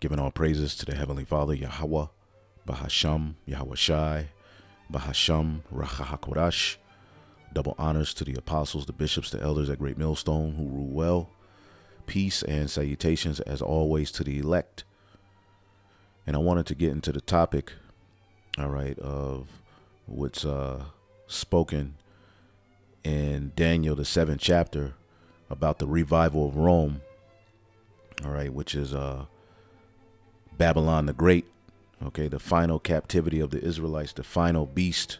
Giving all praises to the Heavenly Father, Yahweh, Bahasham, Yahweh Shai, Bahasham, Rachahakodash. Double honors to the apostles, the bishops, the elders at Great Millstone who rule well. Peace and salutations, as always, to the elect. And I wanted to get into the topic, all right, of what's uh, spoken in Daniel, the seventh chapter, about the revival of Rome, all right, which is uh, Babylon the Great, okay, the final captivity of the Israelites, the final beast,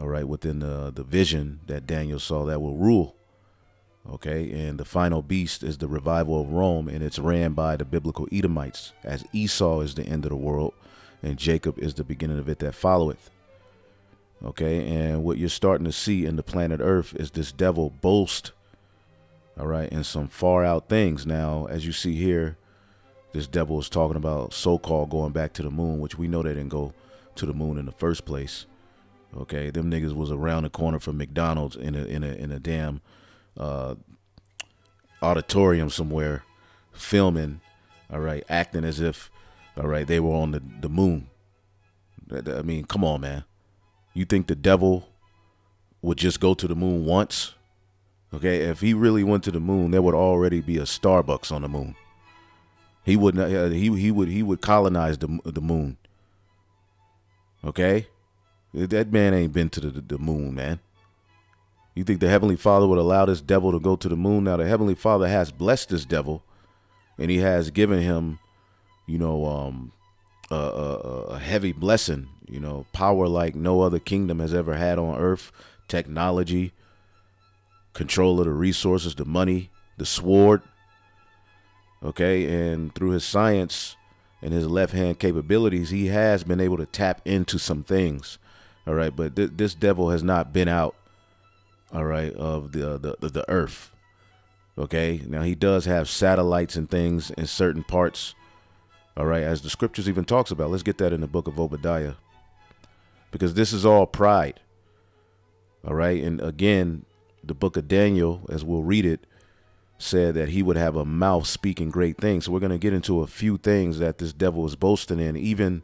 all right, within the, the vision that Daniel saw that will rule, okay, and the final beast is the revival of Rome, and it's ran by the biblical Edomites, as Esau is the end of the world, and Jacob is the beginning of it that followeth. Okay, and what you're starting to see in the planet Earth is this devil boast all right, and some far out things. Now, as you see here, this devil is talking about so-called going back to the moon, which we know they didn't go to the moon in the first place. Okay, them niggas was around the corner from McDonald's in a in a in a damn uh, auditorium somewhere, filming. All right, acting as if, all right, they were on the the moon. I mean, come on, man. You think the devil would just go to the moon once? Okay, if he really went to the moon, there would already be a Starbucks on the moon. He would not. Uh, he he would he would colonize the the moon. Okay, that man ain't been to the the moon, man. You think the heavenly Father would allow this devil to go to the moon? Now the heavenly Father has blessed this devil, and he has given him, you know, um, a, a, a heavy blessing. You know, power like no other kingdom has ever had on earth. Technology control of the resources, the money, the sword. Okay, and through his science and his left hand capabilities, he has been able to tap into some things. All right, but th this devil has not been out. All right, of the, uh, the the the earth. Okay, now he does have satellites and things in certain parts. All right, as the scriptures even talks about. Let's get that in the book of Obadiah, because this is all pride. All right, and again, the book of Daniel, as we'll read it, said that he would have a mouth speaking great things. So we're going to get into a few things that this devil is boasting in, even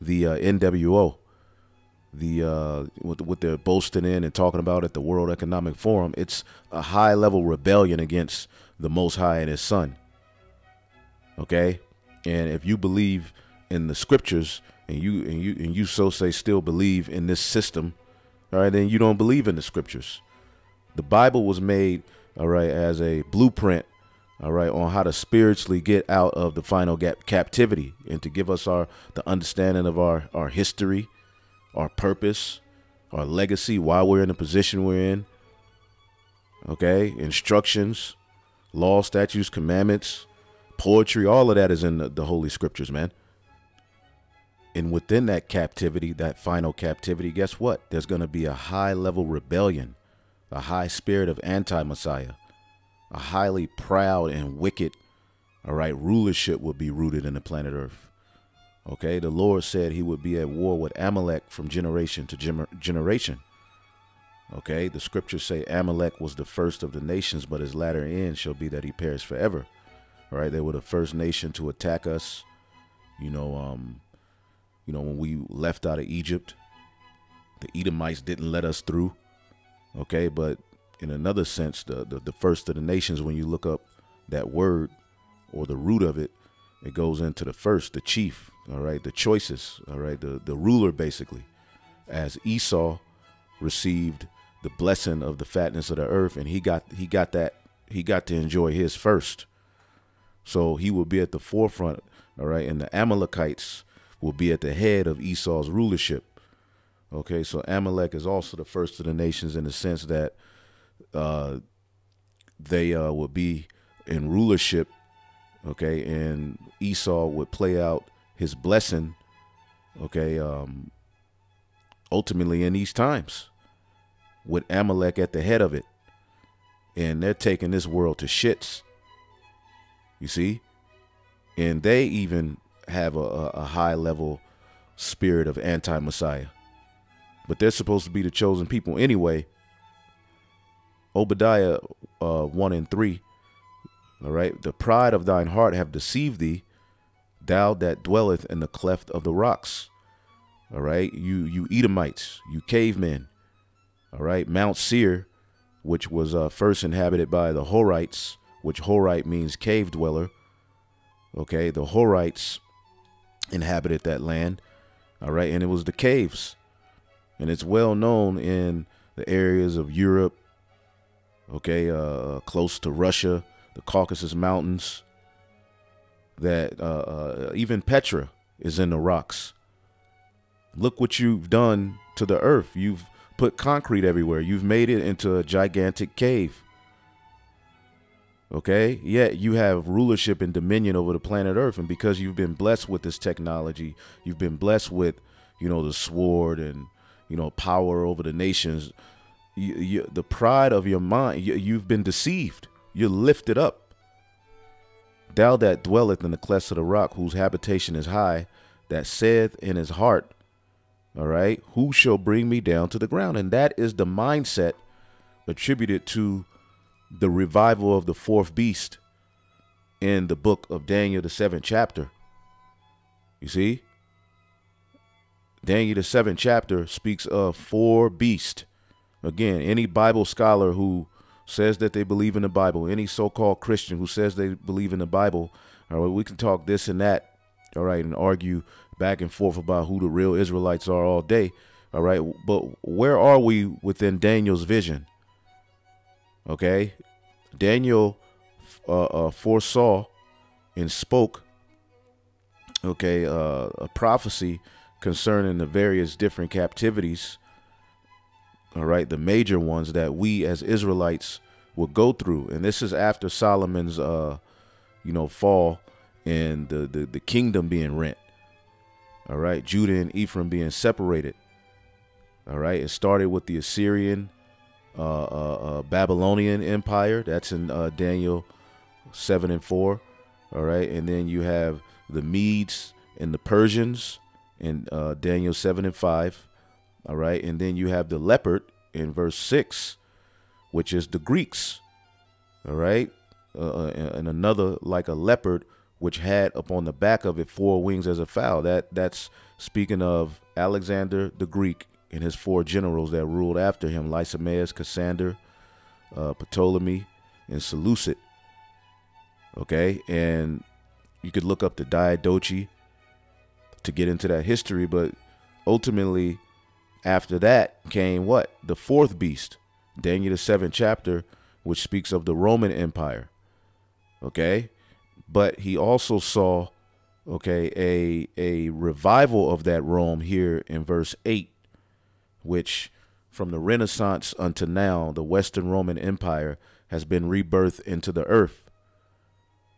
the uh, NWO, the uh, what, what they're boasting in and talking about at the World Economic Forum. It's a high level rebellion against the Most High and His Son. Okay, and if you believe in the scriptures and you and you and you so say still believe in this system, all right, then you don't believe in the scriptures. The Bible was made, all right, as a blueprint, all right, on how to spiritually get out of the final gap captivity and to give us our the understanding of our our history, our purpose, our legacy, why we're in the position we're in. Okay, instructions, law, statutes, commandments, poetry, all of that is in the, the holy scriptures, man. And within that captivity, that final captivity, guess what? There's going to be a high level rebellion a high spirit of anti-Messiah, a highly proud and wicked, all right, rulership would be rooted in the planet Earth. Okay, the Lord said he would be at war with Amalek from generation to generation. Okay, the scriptures say Amalek was the first of the nations, but his latter end shall be that he perish forever. All right, they were the first nation to attack us. You know, um, you know, when we left out of Egypt, the Edomites didn't let us through. Okay, but in another sense, the, the, the first of the nations, when you look up that word or the root of it, it goes into the first, the chief, all right, the choices, all right, the, the ruler basically. As Esau received the blessing of the fatness of the earth, and he got he got that he got to enjoy his first. So he will be at the forefront, all right, and the Amalekites will be at the head of Esau's rulership. Okay, so Amalek is also the first of the nations in the sense that uh, they uh, would be in rulership. Okay, and Esau would play out his blessing. Okay, um, ultimately in these times, with Amalek at the head of it, and they're taking this world to shits. You see, and they even have a, a high level spirit of anti-Messiah but they're supposed to be the chosen people anyway. Obadiah uh, 1 and 3 All right. The pride of thine heart have deceived thee, thou that dwelleth in the cleft of the rocks. All right. You you Edomites, you cavemen. All right. Mount Seir, which was uh, first inhabited by the Horites, which Horite means cave dweller. Okay. The Horites inhabited that land. All right. And it was the caves. And it's well known in the areas of Europe, okay, uh, close to Russia, the Caucasus Mountains, that uh, uh, even Petra is in the rocks. Look what you've done to the earth. You've put concrete everywhere. You've made it into a gigantic cave. Okay? Yet you have rulership and dominion over the planet Earth. And because you've been blessed with this technology, you've been blessed with, you know, the sword and, you know, power over the nations. You, you, the pride of your mind, you, you've been deceived. You're lifted up. Thou that dwelleth in the clefts of the rock, whose habitation is high, that saith in his heart, all right, who shall bring me down to the ground? And that is the mindset attributed to the revival of the fourth beast in the book of Daniel, the seventh chapter. You see? Daniel, the seventh chapter, speaks of four beasts. Again, any Bible scholar who says that they believe in the Bible, any so-called Christian who says they believe in the Bible, all right, we can talk this and that, all right, and argue back and forth about who the real Israelites are all day, all right. But where are we within Daniel's vision? Okay, Daniel uh, uh, foresaw and spoke, okay, uh, a prophecy concerning the various different captivities all right, the major ones that we as Israelites will go through. And this is after Solomon's, uh, you know, fall and the, the, the kingdom being rent. All right, Judah and Ephraim being separated. All right, it started with the Assyrian, uh, uh, uh Babylonian Empire. That's in uh, Daniel 7 and 4. All right, and then you have the Medes and the Persians in uh, Daniel 7 and 5. All right. And then you have the leopard in verse 6, which is the Greeks. All right. Uh, uh and another like a leopard, which had upon the back of it four wings as a fowl. That That's speaking of Alexander the Greek and his four generals that ruled after him Lysimachus, Cassander, uh, Ptolemy, and Seleucid. Okay. And you could look up the Diadochi to get into that history, but ultimately after that came what? The fourth beast, Daniel the seventh chapter, which speaks of the Roman Empire. Okay? But he also saw, okay, a a revival of that Rome here in verse 8, which from the Renaissance unto now, the Western Roman Empire has been rebirthed into the earth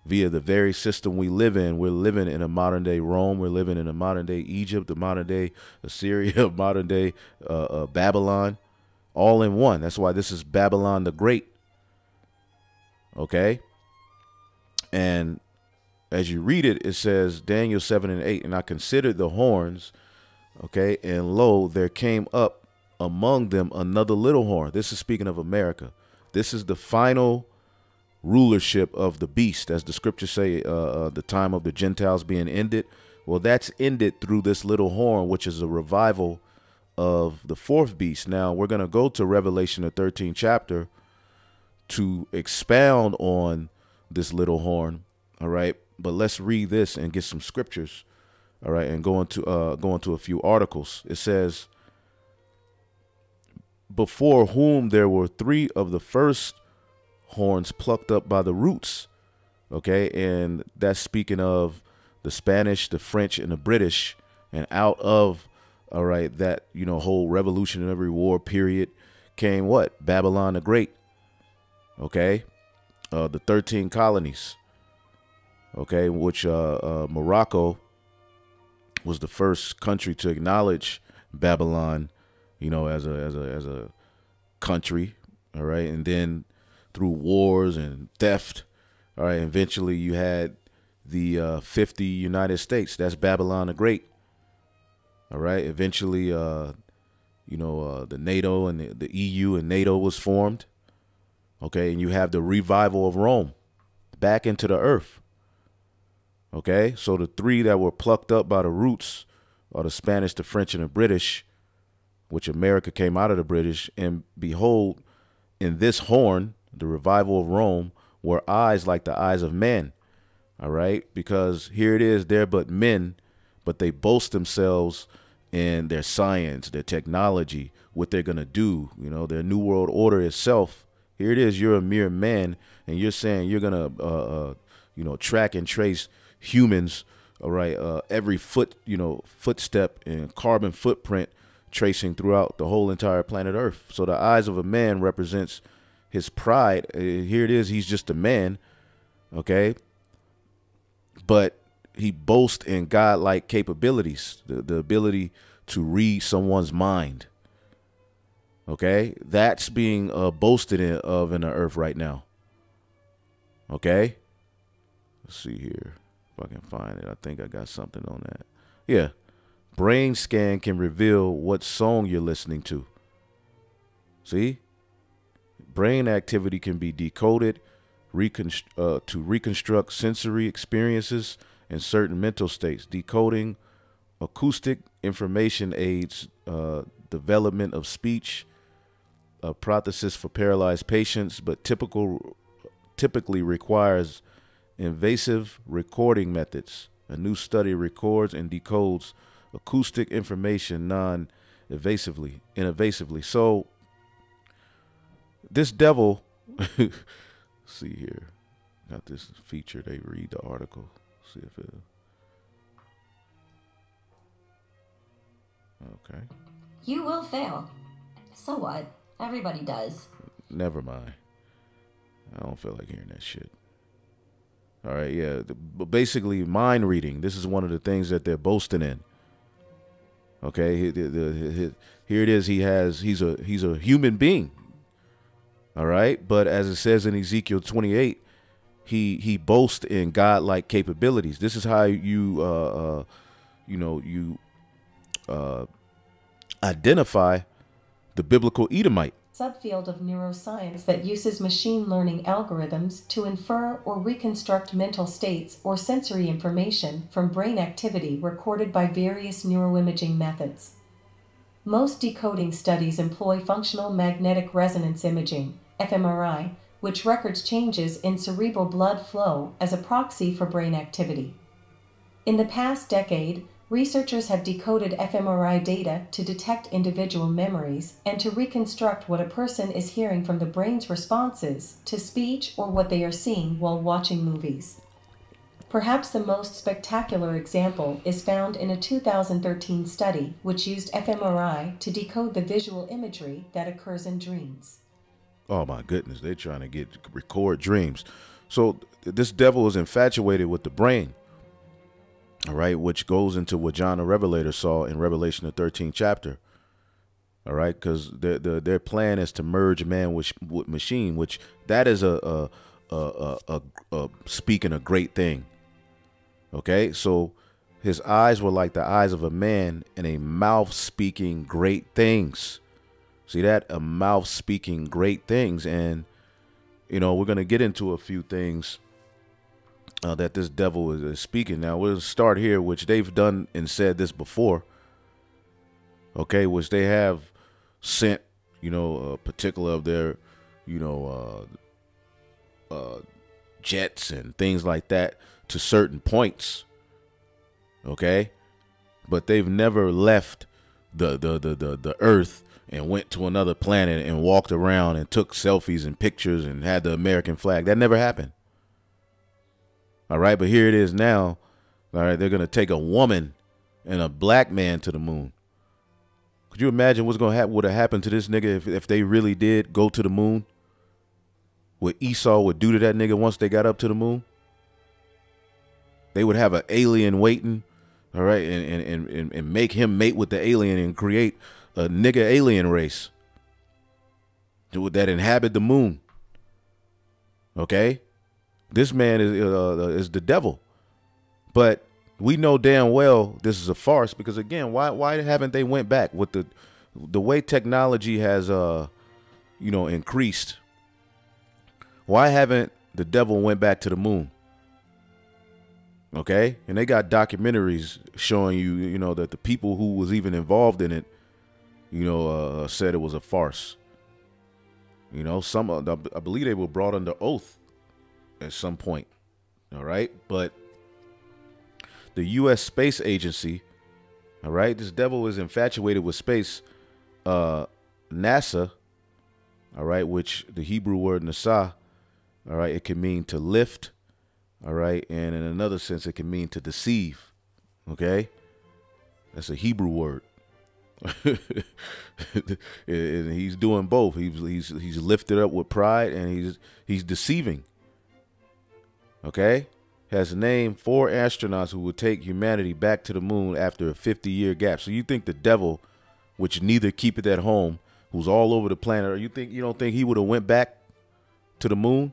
via the very system we live in. We're living in a modern day Rome. We're living in a modern day Egypt, a modern day Assyria, modern day uh, uh, Babylon, all in one. That's why this is Babylon the Great. Okay. And as you read it, it says Daniel 7 and 8, and I considered the horns, okay, and lo, there came up among them another little horn. This is speaking of America. This is the final rulership of the beast, as the scriptures say, uh, uh, the time of the Gentiles being ended. Well, that's ended through this little horn, which is a revival of the fourth beast. Now, we're going to go to Revelation, the 13th chapter, to expound on this little horn. All right. But let's read this and get some scriptures. All right. And go into, uh, go into a few articles. It says, before whom there were three of the first horns plucked up by the roots. Okay, and that's speaking of the Spanish, the French, and the British, and out of all right that you know whole Revolutionary War period came what Babylon the Great. Okay, uh, the thirteen colonies. Okay, which uh, uh, Morocco was the first country to acknowledge Babylon, you know, as a as a as a country. All right, and then through wars and theft. All right, eventually you had the uh, 50 United States. That's Babylon the Great. All right, eventually, uh, you know, uh, the NATO and the, the EU and NATO was formed. Okay, and you have the revival of Rome, back into the earth. Okay, so the three that were plucked up by the roots are the Spanish, the French, and the British, which America came out of the British. And behold, in this horn, the revival of Rome, were eyes like the eyes of men. All right, because here it is, they're but men, but they boast themselves in their science, their technology, what they're gonna do. You know, their new world order itself. Here it is, you're a mere man, and you're saying you're gonna, uh, uh, you know, track and trace humans. All right, uh, every foot, you know, footstep and carbon footprint tracing throughout the whole entire planet Earth. So the eyes of a man represents his pride. Uh, here it is, he's just a man, okay? But he boasts in godlike capabilities, the, the ability to read someone's mind. Okay? That's being uh, boasted in, of in the earth right now. Okay? Let's see here if I can find it. I think I got something on that. Yeah. Brain scan can reveal what song you're listening to. See? Brain activity can be decoded reconst- uh, to reconstruct sensory experiences and certain mental states. Decoding acoustic information aids uh, development of speech, a prosthesis for paralyzed patients, but typical typically requires invasive recording methods. A new study records and decodes acoustic information non-invasively, invasively. So this devil, see here, got this feature. They read the article. See if it. Okay. You will fail. So what? Everybody does. Never mind. I don't feel like hearing that shit. All right, yeah. But basically, mind reading. This is one of the things that they're boasting in. Okay, here it is. He has. He's a. He's a human being. All right. But as it says in Ezekiel 28, he he boasts in godlike capabilities. This is how you uh, uh you know you uh identify the biblical Edomite subfield of neuroscience that uses machine learning algorithms to infer or reconstruct mental states or sensory information from brain activity recorded by various neuroimaging methods. Most decoding studies employ functional magnetic resonance imaging, fMRI, which records changes in cerebral blood flow as a proxy for brain activity. In the past decade, researchers have decoded fMRI data to detect individual memories and to reconstruct what a person is hearing from the brain's responses to speech or what they are seeing while watching movies. Perhaps the most spectacular example is found in a 2013 study which used fMRI to decode the visual imagery that occurs in dreams. Oh my goodness, they're trying to get record dreams. So this devil is infatuated with the brain. All right, which goes into what John the Revelator saw in Revelation the 13th chapter. All right, because their, their their plan is to merge man with, with machine, which that is a a, a a, a speaking a great thing. Okay, so his eyes were like the eyes of a man, and a mouth speaking great things. See that? A mouth speaking great things. And, you know, we're going to get into a few things uh, that this devil is, speaking. Now, we'll start here, which they've done and said this before. Okay, which they have sent, you know, a particular of their, you know, uh, uh, jets and things like that to certain points. Okay, but they've never left the the the the, the earth and went to another planet and walked around and took selfies and pictures and had the American flag. That never happened. All right, but here it is now. All right, they're going to take a woman and a black man to the moon. Could you imagine what's going to happen? Would have happened to this nigga if, if they really did go to the moon? What Esau would do to that nigga once they got up to the moon? They would have an alien waiting, all right, and, and, and, and make him mate with the alien and create a nigga alien race that inhabit the moon. Okay, this man is uh, uh, is the devil, but we know damn well this is a farce because again, why why haven't they went back with the the way technology has uh you know increased? Why haven't the devil went back to the moon. Okay? And they got documentaries showing you, you know, that the people who was even involved in it, you know, uh, said it was a farce. You know, some uh, I believe they were brought under oath at some point. All right? But the US Space Agency, all right, this devil is infatuated with space. Uh NASA, all right, which the Hebrew word nasa, all right, it can mean to lift, all right, and in another sense, it can mean to deceive, okay? That's a Hebrew word. and he's doing both. He's he's he's lifted up with pride and he's he's deceiving. Okay? Has named four astronauts who will take humanity back to the moon after a 50 year gap. So you think the devil, which neither keep it at home, who's all over the planet, or you think you don't think he would have went back to the moon?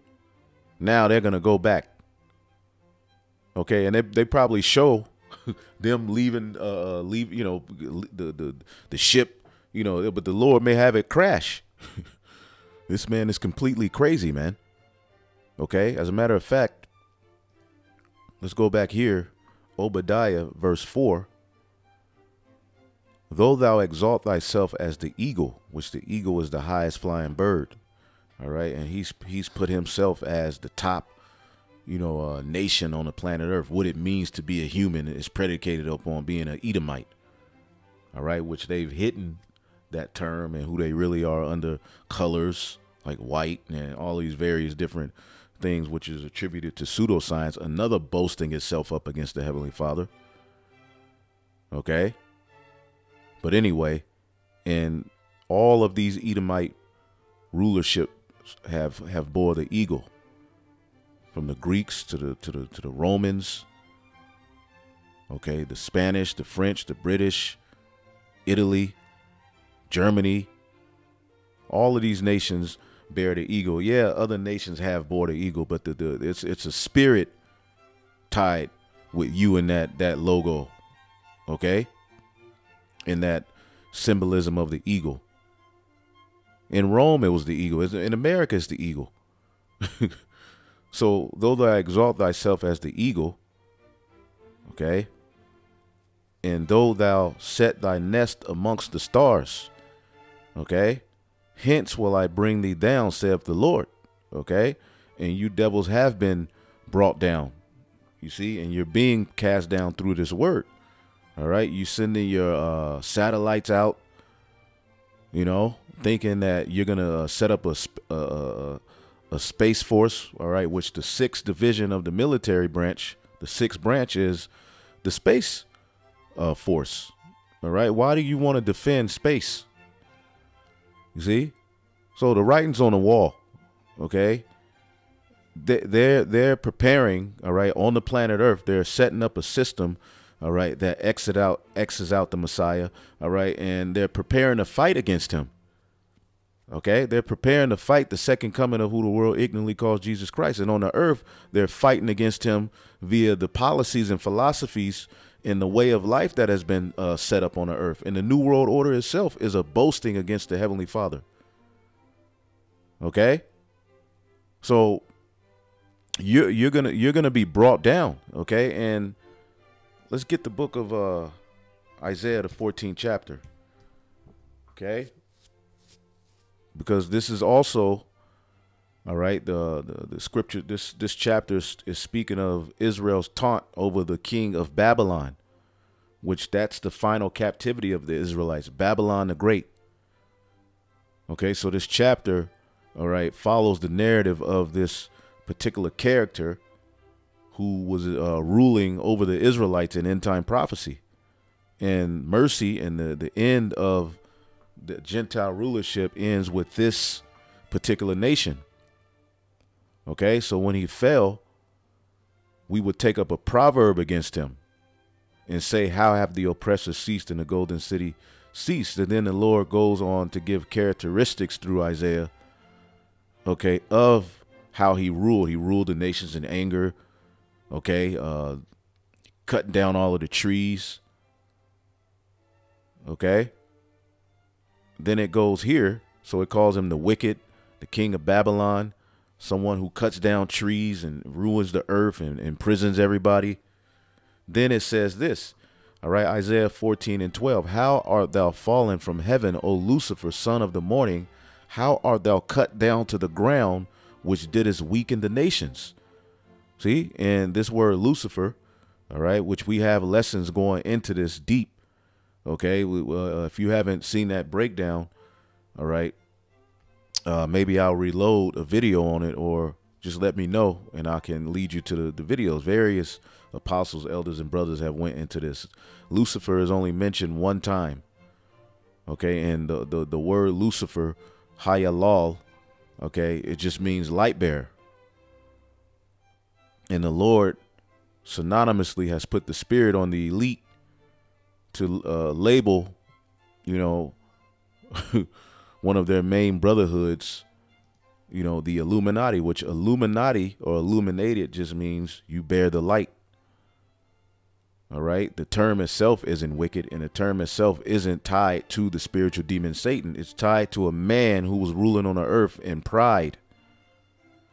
Now they're gonna go back. Okay, and they they probably show them leaving uh, uh leave you know the the the ship you know but the lord may have it crash. This man is completely crazy man. Okay? As a matter of fact let's go back here. Obadiah verse 4 though thou exalt thyself as the eagle which the eagle is the highest flying bird all right and he's he's put himself as the top you know, a nation on the planet Earth, what it means to be a human is predicated upon being an Edomite. All right, which they've hidden that term and who they really are under colors like white and all these various different things, which is attributed to pseudoscience, another boasting itself up against the Heavenly Father. Okay? But anyway, and all of these Edomite rulership have have bore the eagle from the Greeks to the to the to the Romans. Okay, the Spanish, the French, the British, Italy, Germany. All of these nations bear the eagle. Yeah, other nations have bore the eagle, but the, the it's it's a spirit tied with you in that that logo. Okay? In that symbolism of the eagle. In Rome, it was the eagle. In America, it's the eagle. So, though thou exalt thyself as the eagle, okay, and though thou set thy nest amongst the stars, okay, hence will I bring thee down, saith the Lord, okay, and you devils have been brought down, you see, and you're being cast down through this word, all right, you sending your uh, satellites out, you know, thinking that you're gonna uh, set up a, uh, a space force, all right, which the sixth division of the military branch, the sixth branch is the space uh, force. All right, why do you want to defend space? You see, so the writing's on the wall. Okay, they're they're preparing. All right, on the planet Earth, they're setting up a system. All right, that exit out X's out the Messiah. All right, and they're preparing to fight against him. Okay, they're preparing to fight the second coming of who the world ignorantly calls Jesus Christ. And on the earth, they're fighting against him via the policies and philosophies in the way of life that has been uh, set up on the earth. And the New World Order itself is a boasting against the Heavenly Father. Okay? So you're you're gonna you're gonna be brought down, okay? And let's get the book of uh Isaiah, the 14th chapter. Okay because this is also all right the, the, the scripture this this chapter is, is speaking of israel's taunt over the king of babylon which that's the final captivity of the israelites babylon the great. Okay so this chapter all right follows the narrative of this particular character who was uh, ruling over the israelites in end time prophecy and mercy and the, the end of the Gentile rulership ends with this particular nation. Okay, so when he fell, we would take up a proverb against him and say, How have the oppressors ceased in the golden city ceased? And then the Lord goes on to give characteristics through Isaiah, okay, of how he ruled. He ruled the nations in anger, okay, uh, cutting down all of the trees, okay. Then it goes here. So it calls him the wicked, the king of Babylon, someone who cuts down trees and ruins the earth and imprisons everybody. Then it says this, all right, Isaiah 14 and 12. How art thou fallen from heaven, O Lucifer, son of the morning? How art thou cut down to the ground, which didst weaken the nations? See, and this word Lucifer, all right, which we have lessons going into this deep. Okay, uh, if you haven't seen that breakdown, all right, uh, maybe I'll reload a video on it or just let me know and I can lead you to the, the videos. Various apostles, elders, and brothers have went into this. Lucifer is only mentioned one time. Okay, and the, the, the word Lucifer, Hayalal, okay, it just means light bearer. And the Lord synonymously has put the spirit on the elite to uh, label, you know, one of their main brotherhoods, you know, the Illuminati, which Illuminati or illuminated just means you bear the light. All right. The term itself isn't wicked, and the term itself isn't tied to the spiritual demon Satan. It's tied to a man who was ruling on the earth in pride.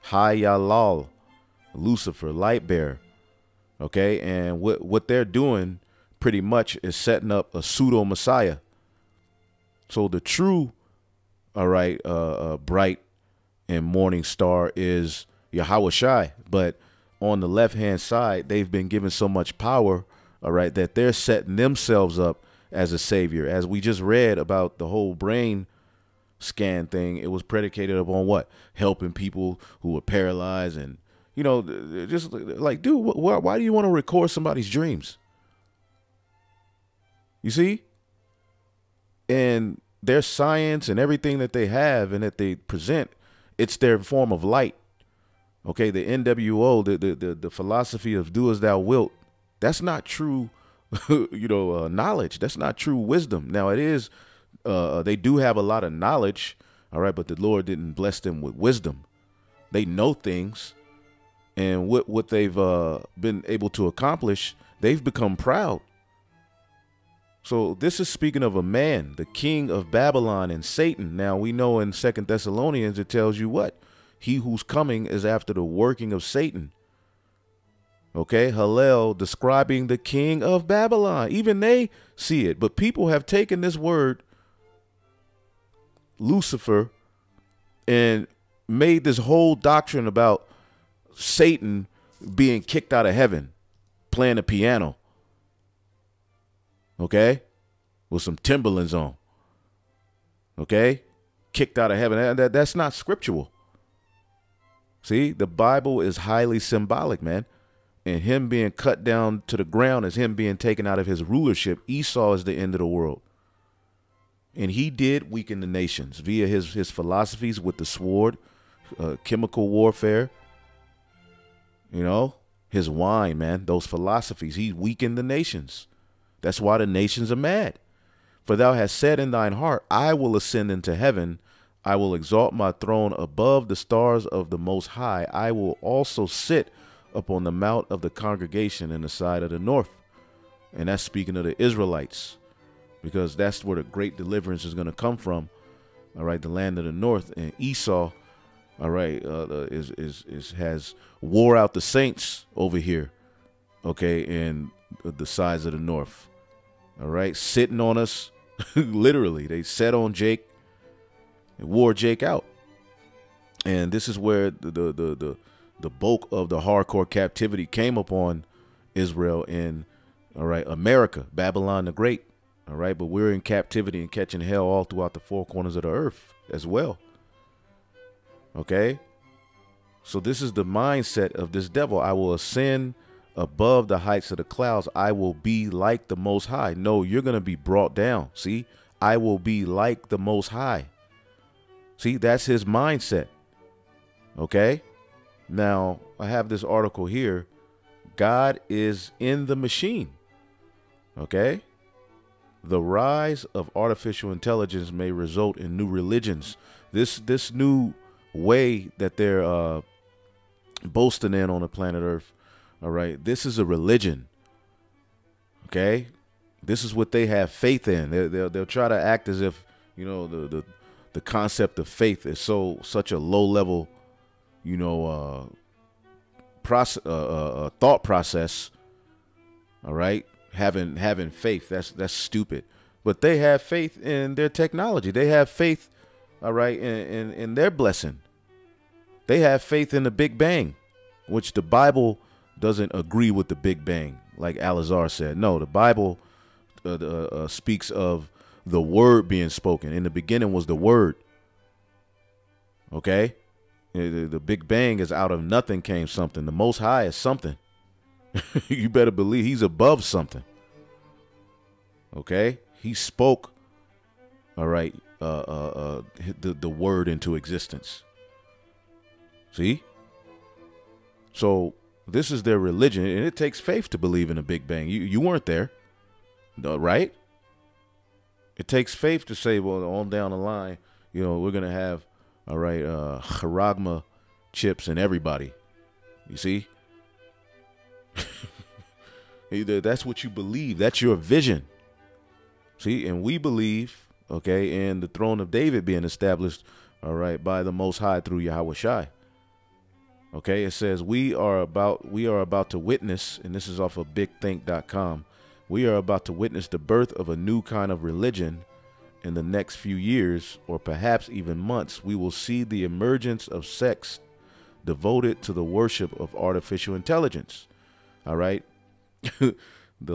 Hayalal, Lucifer, light bearer. Okay. And what, what they're doing pretty much is setting up a pseudo Messiah. So the true all right, uh, uh, bright and morning star is Yahweh Shai. But on the left hand side, they've been given so much power, all right, that they're setting themselves up as a savior. As we just read about the whole brain scan thing, it was predicated upon what? Helping people who were paralyzed and, you know, just like, dude, wh- why do you want to record somebody's dreams? You see? And their science and everything that they have and that they present, it's their form of light. Okay, the NWO, the the the, the philosophy of do as thou wilt, that's not true, you know, uh, knowledge. That's not true wisdom. Now it is, uh, they do have a lot of knowledge, all right, but the Lord didn't bless them with wisdom. They know things, and what what they've uh, been able to accomplish, they've become proud. So this is speaking of a man, the king of Babylon and Satan. Now we know in Second Thessalonians it tells you what? He who's coming is after the working of Satan. Okay, Hallel describing the king of Babylon. Even they see it, but people have taken this word Lucifer and made this whole doctrine about Satan being kicked out of heaven, playing the piano okay, with some Timberlands on, okay, kicked out of heaven. That, that's not scriptural. See, the Bible is highly symbolic, man. And him being cut down to the ground is him being taken out of his rulership. Esau is the end of the world. And he did weaken the nations via his, his philosophies with the sword, uh, chemical warfare, you know, his wine, man, those philosophies. He weakened the nations. That's why the nations are mad. For thou hast said in thine heart, I will ascend into heaven. I will exalt my throne above the stars of the Most High. I will also sit upon the mount of the congregation in the side of the north. And that's speaking of the Israelites, because that's where the great deliverance is going to come from. All right, the land of the north. And Esau, all right, uh, is, is, is has wore out the saints over here, okay, in the sides of the north all right, sitting on us. Literally, they set on Jake and wore Jake out. And this is where the, the the the the bulk of the hardcore captivity came upon Israel in all right, America, Babylon the Great. All right, but we're in captivity and catching hell all throughout the four corners of the earth as well. Okay? So this is the mindset of this devil. I will ascend above the heights of the clouds, I will be like the Most High. No, you're going to be brought down. See, I will be like the Most High. See, that's his mindset. Okay. Now, I have this article here. God is in the machine. Okay. The rise of artificial intelligence may result in new religions. This this new way that they're uh, boasting in on the planet Earth all right. This is a religion. Okay. This is what they have faith in. They, they'll, they'll try to act as if, you know, the, the, the concept of faith is so, such a low level you know, uh, process, uh, uh, uh, thought process. All right, having having faith. That's that's stupid. But they have faith in their technology. They have faith, all right, in, in, in their blessing. They have faith in the Big Bang, which the Bible doesn't agree with the Big Bang, like Alazar said. No, the Bible uh, uh, speaks of the word being spoken. In the beginning was the word. Okay? The, the Big Bang is out of nothing came something. The Most High is something. you better believe he's above something. Okay? He spoke, all right, uh, uh, uh, the, the word into existence. See? So this is their religion, and it takes faith to believe in a Big Bang. You, you weren't there, right? It takes faith to say, well, on down the line, you know, we're going to have all right, uh, Charagma chips and everybody. You see? either That's what you believe. That's your vision. See, and we believe, okay, in the throne of David being established, all right, by the Most High through Yahweh Shai. Okay, it says we are about we are about to witness, and this is off of BigThink.com. We are about to witness the birth of a new kind of religion in the next few years, or perhaps even months, we will see the emergence of sects devoted to the worship of artificial intelligence. All right. the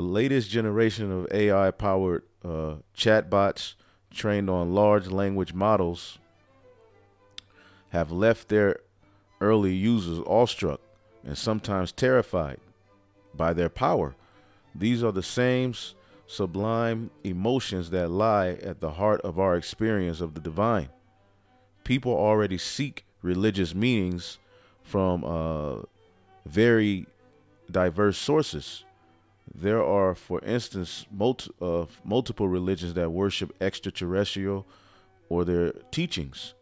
latest generation of AI powered uh, chatbots trained on large language models have left their early users awestruck and sometimes terrified by their power. These are the same sublime emotions that lie at the heart of our experience of the divine. People already seek religious meanings from uh, very diverse sources. There are, for instance, uh, multiple religions that worship extraterrestrial or their teachings.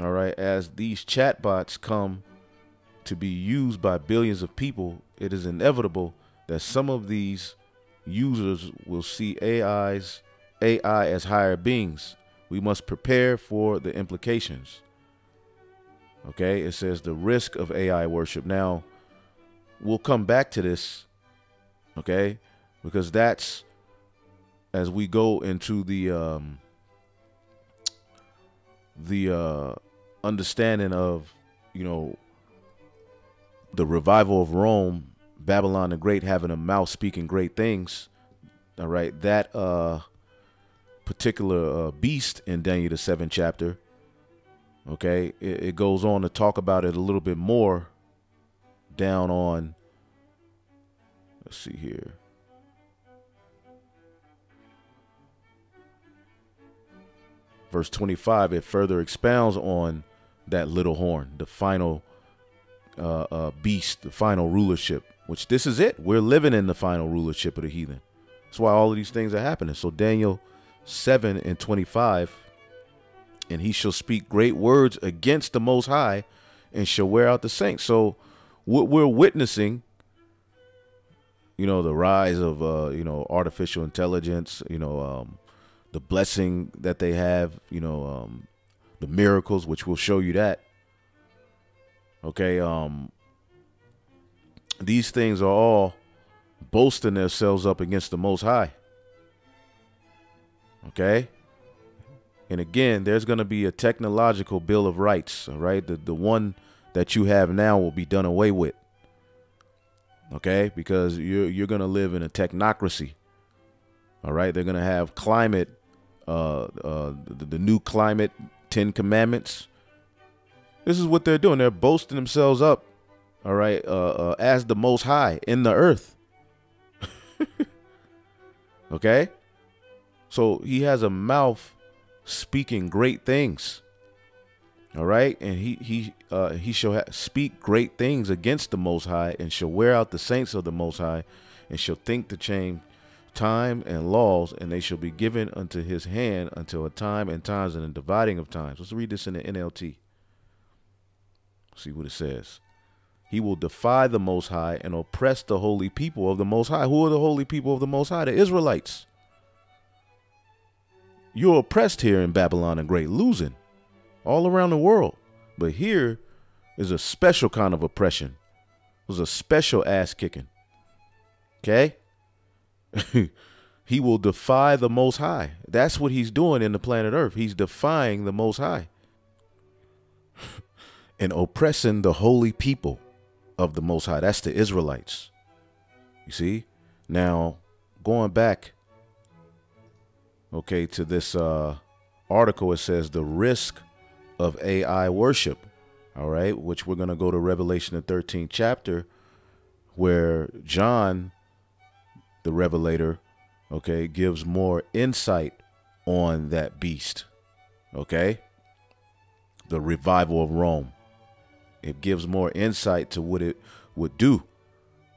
All right, as these chatbots come to be used by billions of people, it is inevitable that some of these users will see AIs AI as higher beings. We must prepare for the implications. Okay, it says the risk of AI worship. Now, we'll come back to this, okay, because that's as we go into the um, the uh, understanding of you know the revival of Rome Babylon the Great having a mouth speaking great things. All right, that uh, particular uh, beast in Daniel the seventh chapter. Okay, it, it goes on to talk about it a little bit more down on. Let's see here. Verse 25, it further expounds on that little horn, the final uh, uh, beast, the final rulership which this is it. We're living in the final rulership of the heathen. That's why all of these things are happening. So Daniel 7 and 25, and he shall speak great words against the Most High and shall wear out the saints. So what we're witnessing, you know, the rise of, uh, you know, artificial intelligence, you know, um, the blessing that they have, you know, um, the miracles, which will show you that. Okay, um, these things are all boasting themselves up against the Most High. Okay? And again, there's going to be a technological bill of rights, all right? The, the one that you have now will be done away with. Okay? Because you're, you're going to live in a technocracy. All right? They're going to have climate, uh, uh, the, the new climate 10 commandments. This is what they're doing. They're boasting themselves up all right, uh, uh, as the Most High in the earth. okay, so he has a mouth speaking great things. All right, and he he uh, he shall speak great things against the Most High, and shall wear out the saints of the Most High, and shall think to change time and laws, and they shall be given unto his hand until a time and times and a dividing of times. Let's read this in the NLT. See what it says. He will defy the Most High and oppress the holy people of the Most High. Who are the holy people of the Most High? The Israelites. You're oppressed here in Babylon and Great, losing all around the world. But here, is a special kind of oppression. It was a special ass kicking. Okay? he will defy the most high. That's what he's doing in the planet Earth. He's defying the most high. and oppressing the holy people of the most high. That's the Israelites. You see? Now, going back okay to this uh article it says the risk of AI worship all right, which we're going to go to Revelation, the 13th chapter, where John, the revelator, okay, gives more insight on that beast, okay? The revival of Rome. It gives more insight to what it would do,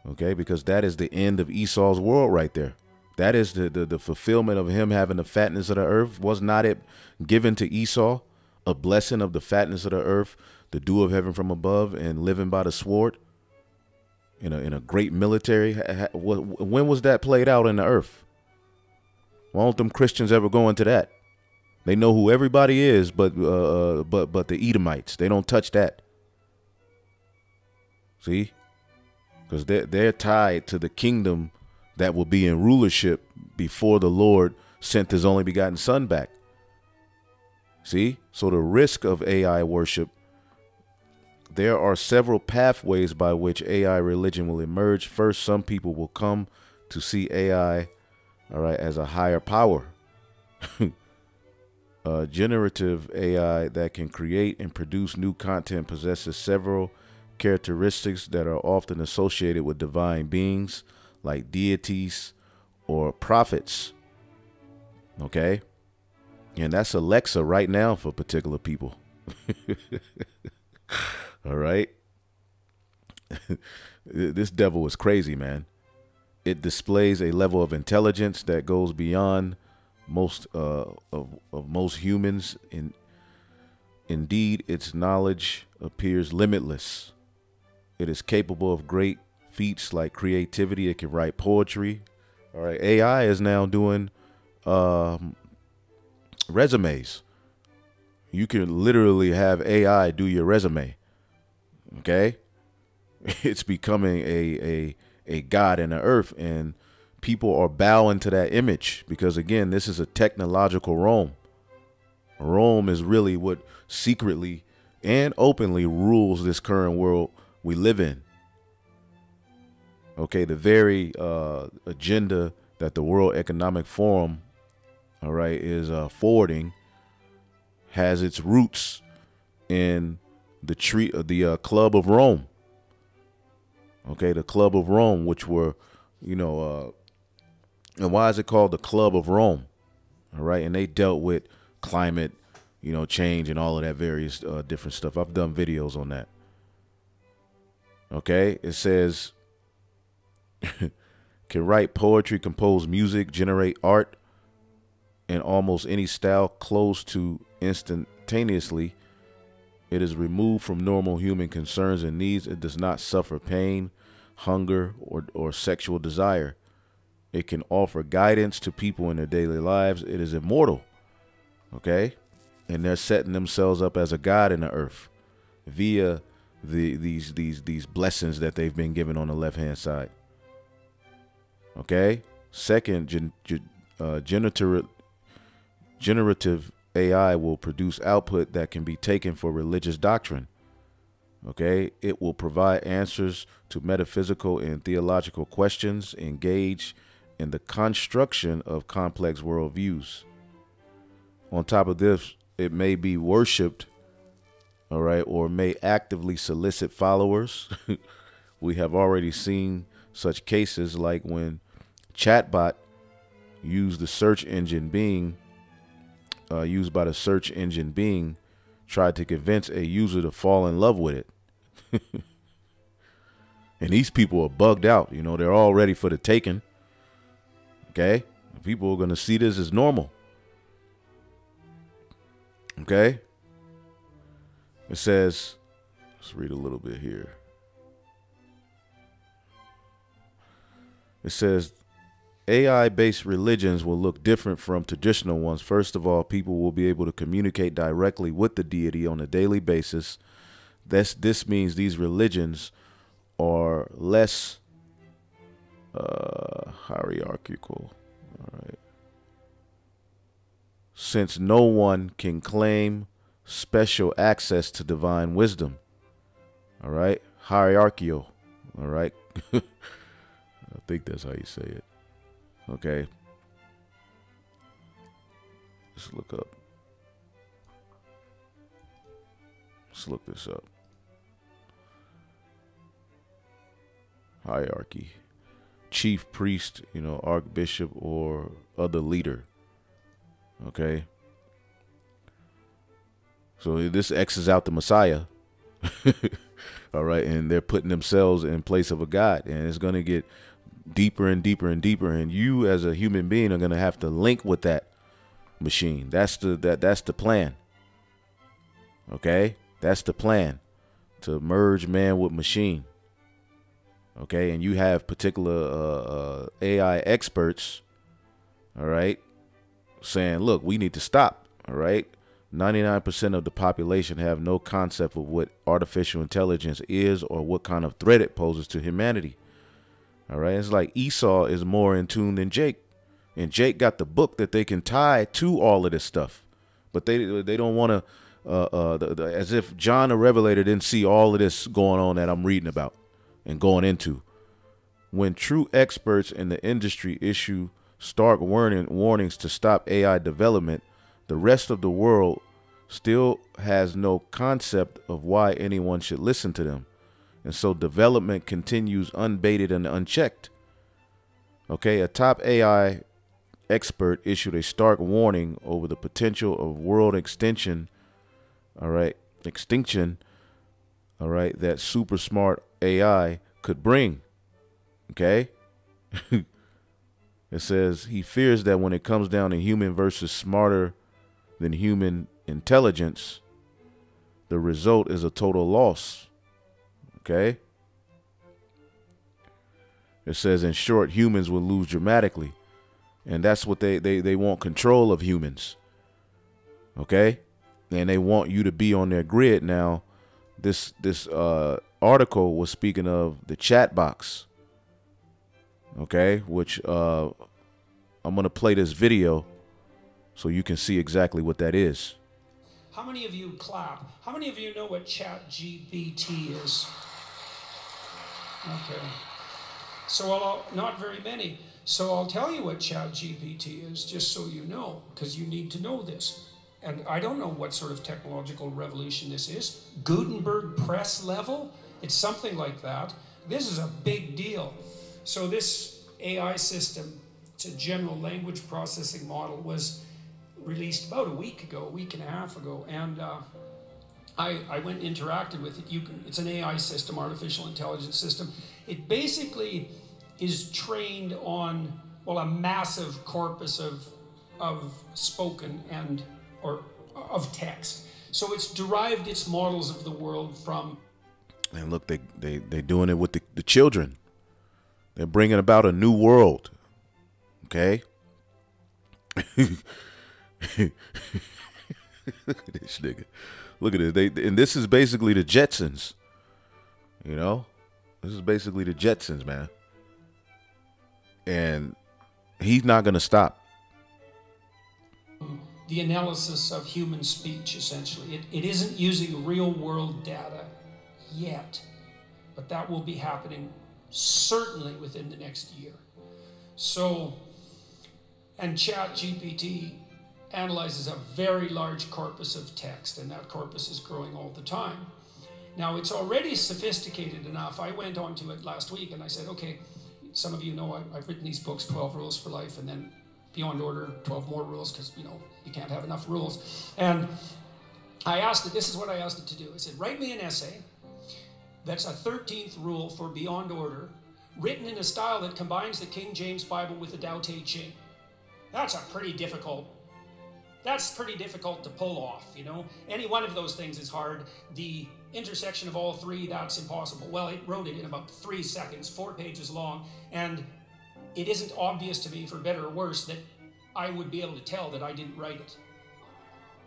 okay? Because that is the end of Esau's world right there. That is the, the, the fulfillment of him having the fatness of the earth. Was not it given to Esau, a blessing of the fatness of the earth, the dew of heaven from above and living by the sword in a in a great military. When was that played out in the earth? Why don't them Christians ever go into that? They know who everybody is, but uh, uh, but but the Edomites they don't touch that. See, because they're they're tied to the kingdom that will be in rulership before the Lord sent His only begotten Son back. See, so the risk of AI worship there are several pathways by which AI religion will emerge. First, some people will come to see AI, all right, as a higher power. generative AI that can create and produce new content possesses several characteristics that are often associated with divine beings, like deities or prophets. Okay? And that's Alexa right now for particular people. All right. this devil is crazy, man. It displays a level of intelligence that goes beyond most uh, of, of most humans. In indeed, its knowledge appears limitless. It is capable of great feats like creativity. It can write poetry. All right, AI is now doing um, resumes. You can literally have AI do your resume. Okay, it's becoming a a a god in the earth, and people are bowing to that image because again, this is a technological Rome. Rome is really what secretly and openly rules this current world we live in. Okay, the very uh, agenda that the World Economic Forum, all right, is uh, forwarding has its roots in the tree the uh, Club of Rome. Okay, the Club of Rome, which were, you know, uh, and why is it called the Club of Rome? All right, and they dealt with climate, you know, change and all of that various uh, different stuff. I've done videos on that. Okay, it says can write poetry, compose music, generate art in almost any style close to instantaneously it is removed from normal human concerns and needs. It does not suffer pain, hunger, or, or sexual desire. It can offer guidance to people in their daily lives. It is immortal. Okay? And they're setting themselves up as a god in the earth via the these these these blessings that they've been given on the left hand side. Okay? Second, gen, uh, generative generative AI will produce output that can be taken for religious doctrine. Okay, it will provide answers to metaphysical and theological questions, engage in the construction of complex worldviews. On top of this, it may be worshiped, all right, or may actively solicit followers. we have already seen such cases like when Chatbot used the search engine Bing uh, used by the search engine Bing tried to convince a user to fall in love with it. and these people are bugged out. You know, they're all ready for the taking. Okay? People are going to see this as normal. Okay? It says, let's read a little bit here. It says, AI based religions will look different from traditional ones. First of all, people will be able to communicate directly with the deity on a daily basis. this this means these religions are less uh, hierarchical. All right. Since no one can claim special access to divine wisdom. All right. Hierarchical. All right. I think that's how you say it. Okay. Let's look up. Let's look this up. Hierarchy. Chief priest, you know, archbishop or other leader. Okay. So this X's out the Messiah. All right. And they're putting themselves in place of a God. And it's going to get deeper and deeper and deeper. And you as a human being are going to have to link with that machine. That's the that that's the plan. Okay? That's the plan. To merge man with machine. Okay? And you have particular uh, uh, AI experts, all right, saying, "Look, we need to stop." All right? 99% of the population have no concept of what artificial intelligence is or what kind of threat it poses to humanity. All right? It's like Esau is more in tune than Jake. And Jake got the book that they can tie to all of this stuff, but they they don't want to. Uh, uh, the, the, as if John the Revelator didn't see all of this going on that I'm reading about and going into. When true experts in the industry issue stark warning warnings to stop AI development, the rest of the world still has no concept of why anyone should listen to them. And so development continues unbaited and unchecked. Okay, a top AI expert issued a stark warning over the potential of world extinction, all right, extinction, all right, that super smart AI could bring. Okay? it says he fears that when it comes down to human versus smarter than human intelligence, the result is a total loss. Okay? It says, in short, humans will lose dramatically. And that's what they they they want control of humans okay? And they want you to be on their grid. Now this this uh article was speaking of the chatbot okay? Which uh i'm gonna play this video so you can see exactly what that is. How many of you clap? How many of you know what chat gpt is okay so I'll, not very many so I'll tell you what ChatGPT is, just so you know, because you need to know this. And I don't know what sort of technological revolution this is. Gutenberg press level? It's something like that. This is a big deal. So this AI system, it's a general language processing model, was released about a week ago, a week and a half ago, and uh, I, I went and interacted with it. You can, it's an AI system, artificial intelligence system. It basically is trained on well a massive corpus of of spoken and or of text. So it's derived its models of the world from. And look, they they they're doing it with the, the children. They're bringing about a new world. Okay. this nigga. Look at it. They and this is basically the Jetsons. You know, this is basically the Jetsons, man and he's not going to stop. The analysis of human speech, essentially. It, it isn't using real world data yet, but that will be happening certainly within the next year. So, and ChatGPT analyzes a very large corpus of text, and that corpus is growing all the time. Now, it's already sophisticated enough. I went on to it last week and I said, okay, some of you know I, have written these books, 12 Rules for Life, and then Beyond Order, 12 more rules, because, you know, you can't have enough rules. And I asked it, this is what I asked it to do. I said, write me an essay that's a 13th rule for Beyond Order, written in a style that combines the King James Bible with the Tao Te Ching. That's a pretty difficult that's pretty difficult to pull off, you know? Any one of those things is hard. The intersection of all three, that's impossible. Well, it wrote it in about three seconds, four pages long, and it isn't obvious to me, for better or worse, that I would be able to tell that I didn't write it.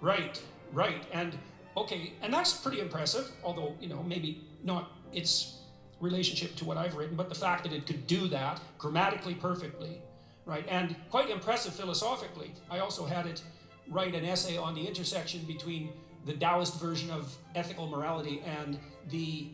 Right, right. And okay, and that's pretty impressive, although, you know, maybe not its relationship to what I've written, but the fact that it could do that grammatically perfectly, right? And quite impressive philosophically. I also had it write an essay on the intersection between the Taoist version of ethical morality and the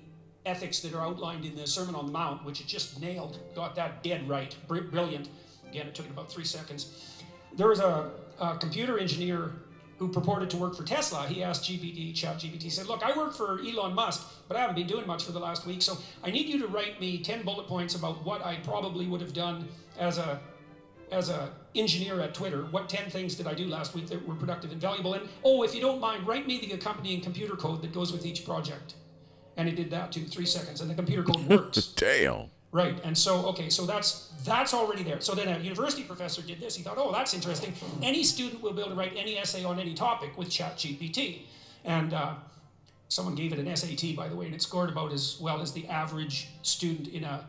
ethics that are outlined in the Sermon on the Mount, which it just nailed, got that dead right. Br- brilliant. Again, it took it about three seconds. There was a, a computer engineer who purported to work for Tesla. He asked GPT, ChatGPT, said, Look, I work for Elon Musk, but I haven't been doing much for the last week, so I need you to write me 10 bullet points about what I probably would have done as a as a engineer at Twitter, what 10 things did I do last week that were productive and valuable? And oh, if you don't mind, write me the accompanying computer code that goes with each project. And it did that too, three seconds, and the computer code works. Damn. Right, and so okay, so that's that's already there. So then a university professor did this. He thought, oh, that's interesting. Any student will be able to write any essay on any topic with ChatGPT, and uh, someone gave it an SAT, by the way, and it scored about as well as the average student in a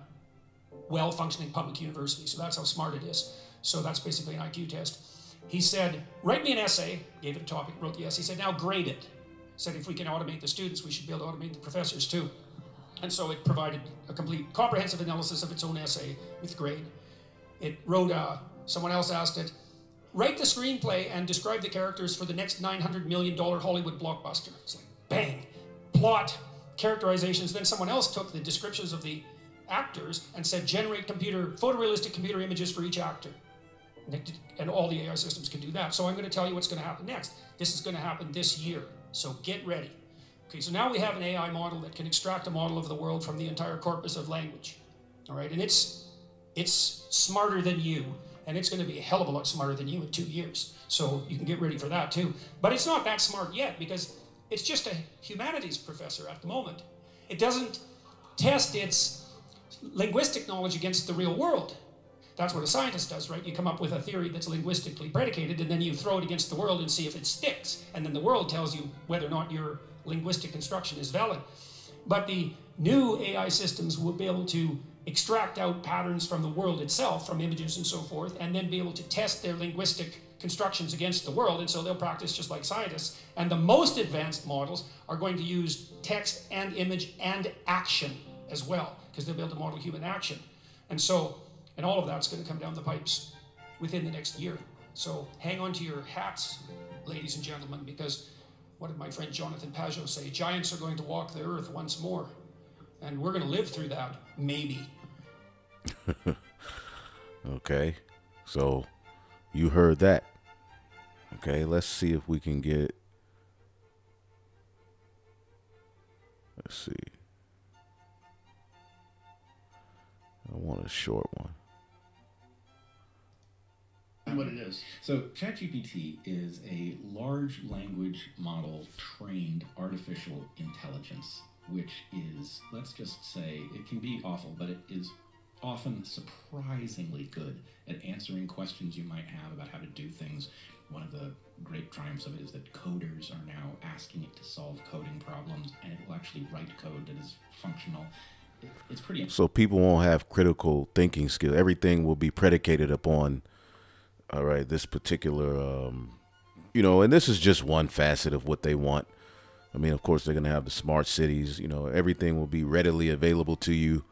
well-functioning public university. So that's how smart it is. So that's basically an IQ test. He said, write me an essay. Gave it a topic, wrote the essay. He said, now grade it. Said if we can automate the students, we should be able to automate the professors too. And so it provided a complete comprehensive analysis of its own essay with grade. It wrote, uh, someone else asked it, write the screenplay and describe the characters for the next $900 million Hollywood blockbuster. It's like, bang, plot, characterizations. Then someone else took the descriptions of the actors and said, generate computer, photorealistic computer images for each actor. And, all the AI systems can do that. So I'm going to tell you what's going to happen next. This is going to happen this year. So get ready. Okay, so now we have an AI model that can extract a model of the world from the entire corpus of language. All right, and it's it's smarter than you, and it's going to be a hell of a lot smarter than you in two years. So you can get ready for that too. But it's not that smart yet because it's just a humanities professor at the moment. It doesn't test its linguistic knowledge against the real world. That's what a scientist does, right? You come up with a theory that's linguistically predicated, and then you throw it against the world and see if it sticks. And then the world tells you whether or not your linguistic construction is valid. But the new AI systems will be able to extract out patterns from the world itself, from images and so forth, and then be able to test their linguistic constructions against the world. And so they'll practice just like scientists. And the most advanced models are going to use text and image and action as well, because they'll be able to model human action. And so and all of that's going to come down the pipes within the next year. So hang on to your hats, ladies and gentlemen, because what did my friend Jonathan Pageau say? Giants are going to walk the earth once more. And we're going to live through that, maybe. okay. So you heard that. Okay, let's see if we can get. Let's see. I want a short one what it is. So, ChatGPT is a large language model trained artificial intelligence, which is, let's just say, it can be awful, but it is often surprisingly good at answering questions you might have about how to do things. One of the great triumphs of it is that coders are now asking it to solve coding problems, and it will actually write code that is functional. it's pretty. So people won't have critical thinking skill. Everything will be predicated upon all right, this particular, um, you know, and this is just one facet of what they want. I mean, of course, they're going to have the smart cities. You know, everything will be readily available to you.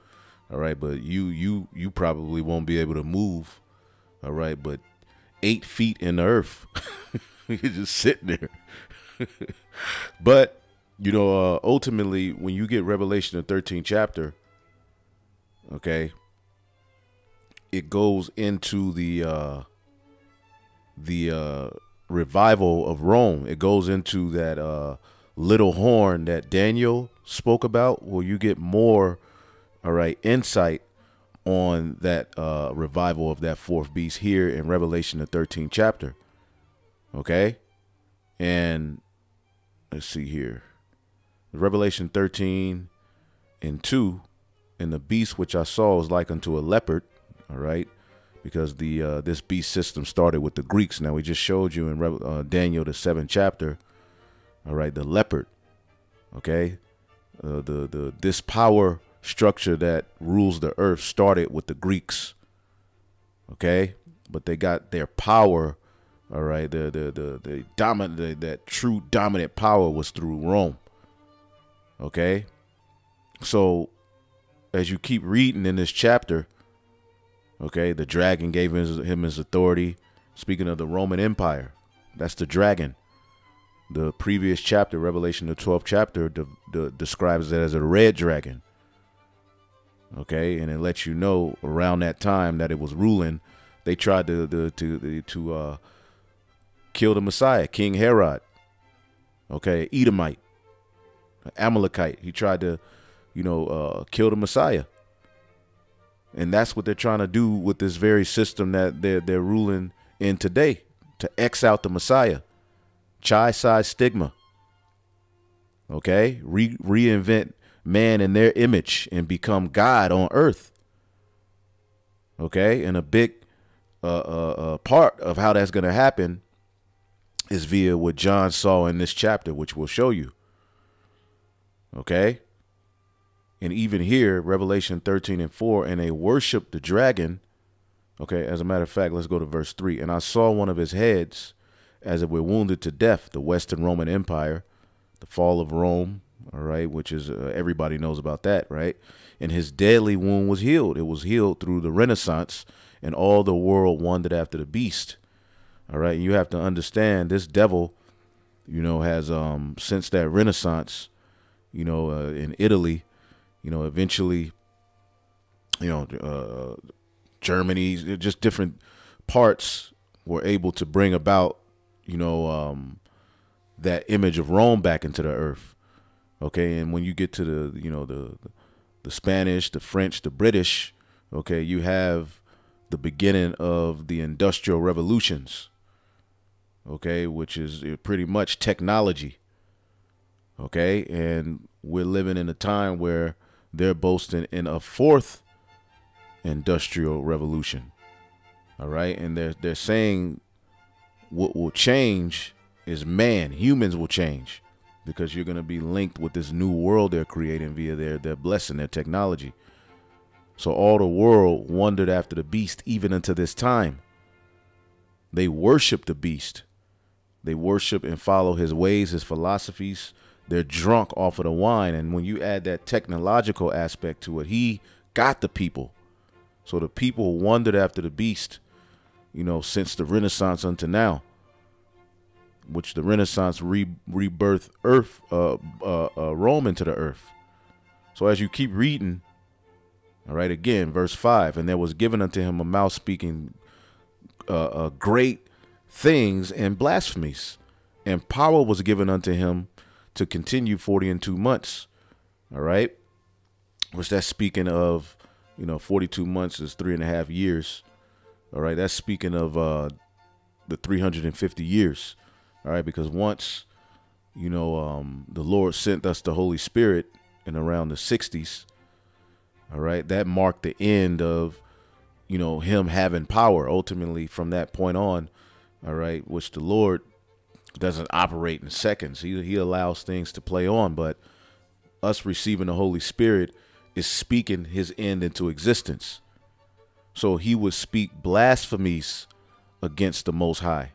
All right, but you you you probably won't be able to move. All right, but eight feet in the earth, you're just sitting there. but you know, uh, ultimately, when you get Revelation the 13th chapter, okay, it goes into the uh, the uh, revival of Rome. It goes into that uh, little horn that Daniel spoke about, where you get more, all right, insight on that uh, revival of that fourth beast here in Revelation, the 13th chapter. Okay? And let's see here. Revelation 13 and 2. And the beast which I saw was like unto a leopard. All right because the uh, this beast system started with the Greeks. Now we just showed you in uh, Daniel the seventh chapter. All right, the leopard. Okay, uh, the the this power structure that rules the earth started with the Greeks. Okay, but they got their power, All right, the the the the dominant the, that true dominant power was through Rome. Okay, so as you keep reading in this chapter, okay, the dragon gave him his, him his authority. Speaking of the Roman Empire, that's the dragon. The previous chapter, Revelation, the 12th chapter, de- de- describes it as a red dragon. Okay, and it lets you know around that time that it was ruling, they tried to to to, to uh, kill the Messiah, King Herod. Okay, Edomite, Amalekite. He tried to, you know, uh, kill the Messiah. And that's what they're trying to do with this very system that they're they're ruling in today to X out the Messiah. Chi Xi stigma. Okay, Re- reinvent man in their image and become God on earth. Okay, and a big uh, uh, uh, part of how that's going to happen is via what John saw in this chapter, which we'll show you. Okay, and even here, Revelation 13 and 4, and they worship the dragon. Okay, as a matter of fact, let's go to verse 3. And I saw one of his heads as it were wounded to death, the Western Roman Empire, the fall of Rome, all right, which is uh, everybody knows about that, right? And his deadly wound was healed. It was healed through the Renaissance, and all the world wondered after the beast. All right, you have to understand this devil, you know, has um since that Renaissance, you know, uh, in Italy, you know, eventually, you know, uh, Germany, just different parts were able to bring about, you know, um, that image of Rome back into the earth. Okay, and when you get to the, you know, the the Spanish, the French, the British, okay, you have the beginning of the industrial revolutions. Okay, which is uh, pretty much technology. Okay, and we're living in a time where they're boasting in a fourth industrial revolution. All right, and they're they're saying what will change is man, humans will change because you're going to be linked with this new world they're creating via their their blessing, their technology. So all the world wondered after the beast even unto this time. They worship the beast. They worship and follow his ways, his philosophies. They're drunk off of the wine. And when you add that technological aspect to it, he got the people. So the people wondered after the beast, you know, since the Renaissance unto now, which the Renaissance re- rebirth earth, uh, uh, uh, Rome into the earth. So as you keep reading, all right, again, verse 5 and there was given unto him a mouth speaking uh, uh, great things and blasphemies, and power was given unto him to continue 40 and two months. All right, which that's speaking of, you know, 42 months is three and a half years. All right, that's speaking of uh, the 350 years. All right, because once, you know, um, the Lord sent us the Holy Spirit in around the 60s, all right, that marked the end of, you know, him having power ultimately from that point on, all right, which the Lord doesn't operate in seconds. He, he allows things to play on, but us receiving the Holy Spirit is speaking his end into existence. So he would speak blasphemies against the Most High.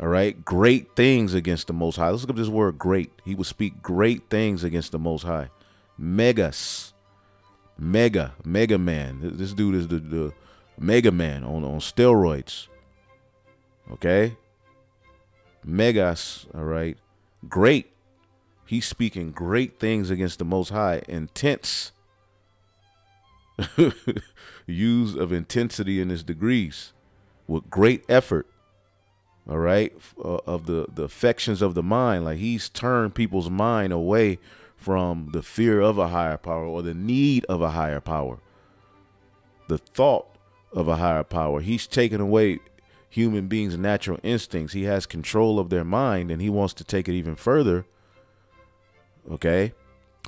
All right. Great things against the Most High. Let's look up this word great. He would speak great things against the Most High. Megas. Mega. Mega Man. This dude is the, the Mega Man on, on steroids. Okay. Megas. All right. Great. He's speaking great things against the Most High. Intense. Use of intensity in his degrees with great effort all right uh, of the the affections of the mind like he's turned people's mind away from the fear of a higher power or the need of a higher power the thought of a higher power he's taken away human beings natural instincts he has control of their mind and he wants to take it even further okay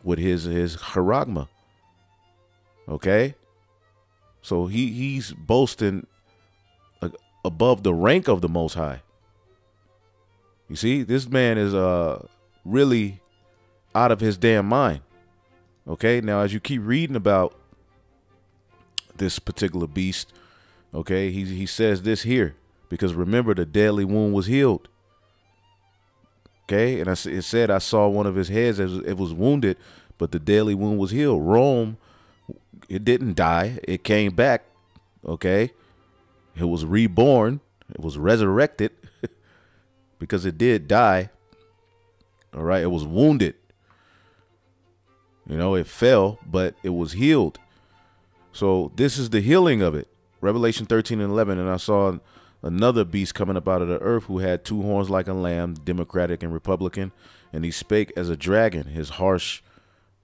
with his his charagma okay so he he's boasting uh, above the rank of the most high you see, this man is uh really out of his damn mind. Okay, now as you keep reading about this particular beast, okay, he he says this here. Because remember, the deadly wound was healed. Okay, and I, it said I saw one of his heads as it was wounded, but the deadly wound was healed. Rome, it didn't die; it came back. Okay, it was reborn. It was resurrected because it did die. All right, it was wounded. You know, it fell, but it was healed. So this is the healing of it. Revelation 13 and 11. And I saw another beast coming up out of the earth who had two horns like a lamb, Democratic and Republican. And he spake as a dragon, his harsh,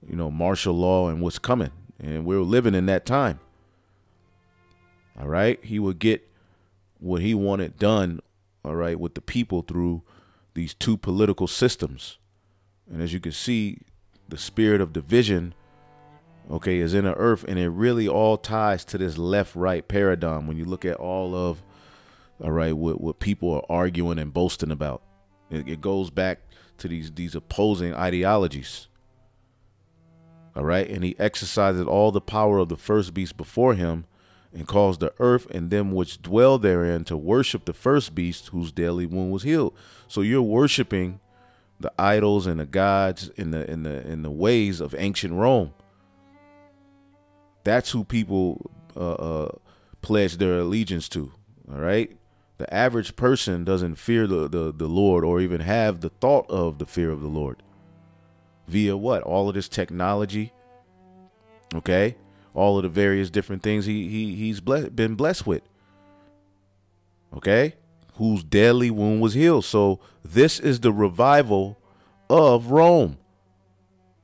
you know, martial law and what's coming. And we're living in that time. All right. He would get what he wanted done, all right, with the people through these two political systems. And as you can see, the spirit of division okay, is in the earth, and it really all ties to this left-right paradigm. When you look at all of, all right, what what people are arguing and boasting about, it, it goes back to these these opposing ideologies. All right, and he exercises all the power of the first beast before him, and caused the earth and them which dwell therein to worship the first beast whose daily wound was healed. So you're worshiping the idols and the gods in the in the in the ways of ancient Rome that's who people uh, uh, pledge their allegiance to. All right. The average person doesn't fear the, the, the Lord or even have the thought of the fear of the Lord. Via what? All of this technology. Okay. All of the various different things he he he's blessed, been blessed with. Okay. Whose deadly wound was healed. So this is the revival of Rome.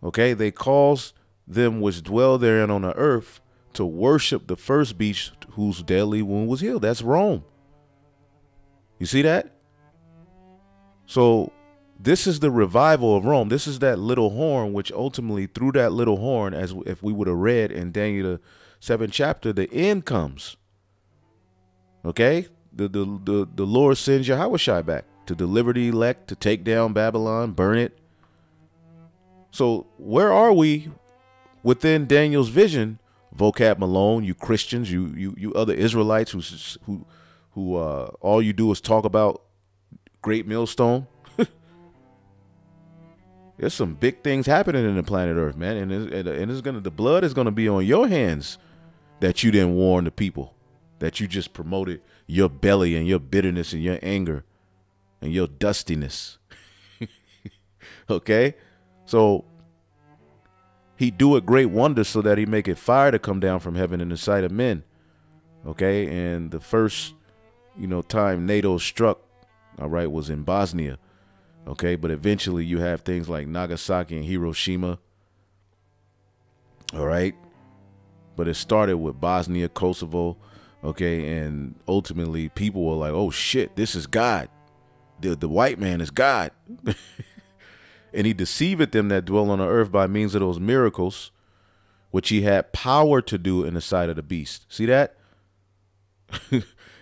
Okay. They caused them which dwell therein on the earth to worship the first beast whose deadly wound was healed. That's Rome. You see that? So this is the revival of Rome. This is that little horn, which ultimately through that little horn, as if we would have read in Daniel the seventh chapter, the end comes. Okay? The the the, the Lord sends Yahweh back to deliver the elect, to take down Babylon, burn it. So where are we within Daniel's vision, vocab Malone, you Christians, you you you other Israelites who who who uh, all you do is talk about Great Millstone. There's some big things happening in the planet Earth, man, and it's, and it's gonna the blood is gonna be on your hands that you didn't warn the people, that you just promoted your belly and your bitterness and your anger and your dustiness. okay, so he doeth great wonders so that he maketh fire to come down from heaven in the sight of men. Okay, and the first, you know, time NATO struck, all right, was in Bosnia. Okay, but eventually you have things like Nagasaki and Hiroshima. All right, but it started with Bosnia, Kosovo. Okay, and ultimately people were like, "Oh shit, this is God. The the white man is God." And he deceiveth them that dwell on the earth by means of those miracles, which he had power to do in the sight of the beast. See that?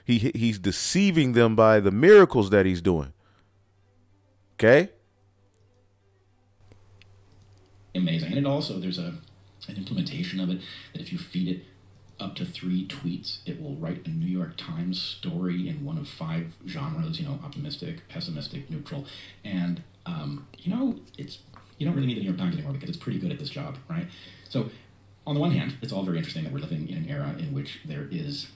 he he's deceiving them by the miracles that he's doing. Okay? Amazing. And also there's a an implementation of it that if you feed it up to three tweets, it will write a New York Times story in one of five genres, you know, optimistic, pessimistic, neutral. And um, you know, it's you don't really need the New York Times anymore because it's pretty good at this job, right? So, on the one hand, it's all very interesting that we're living in an era in which there is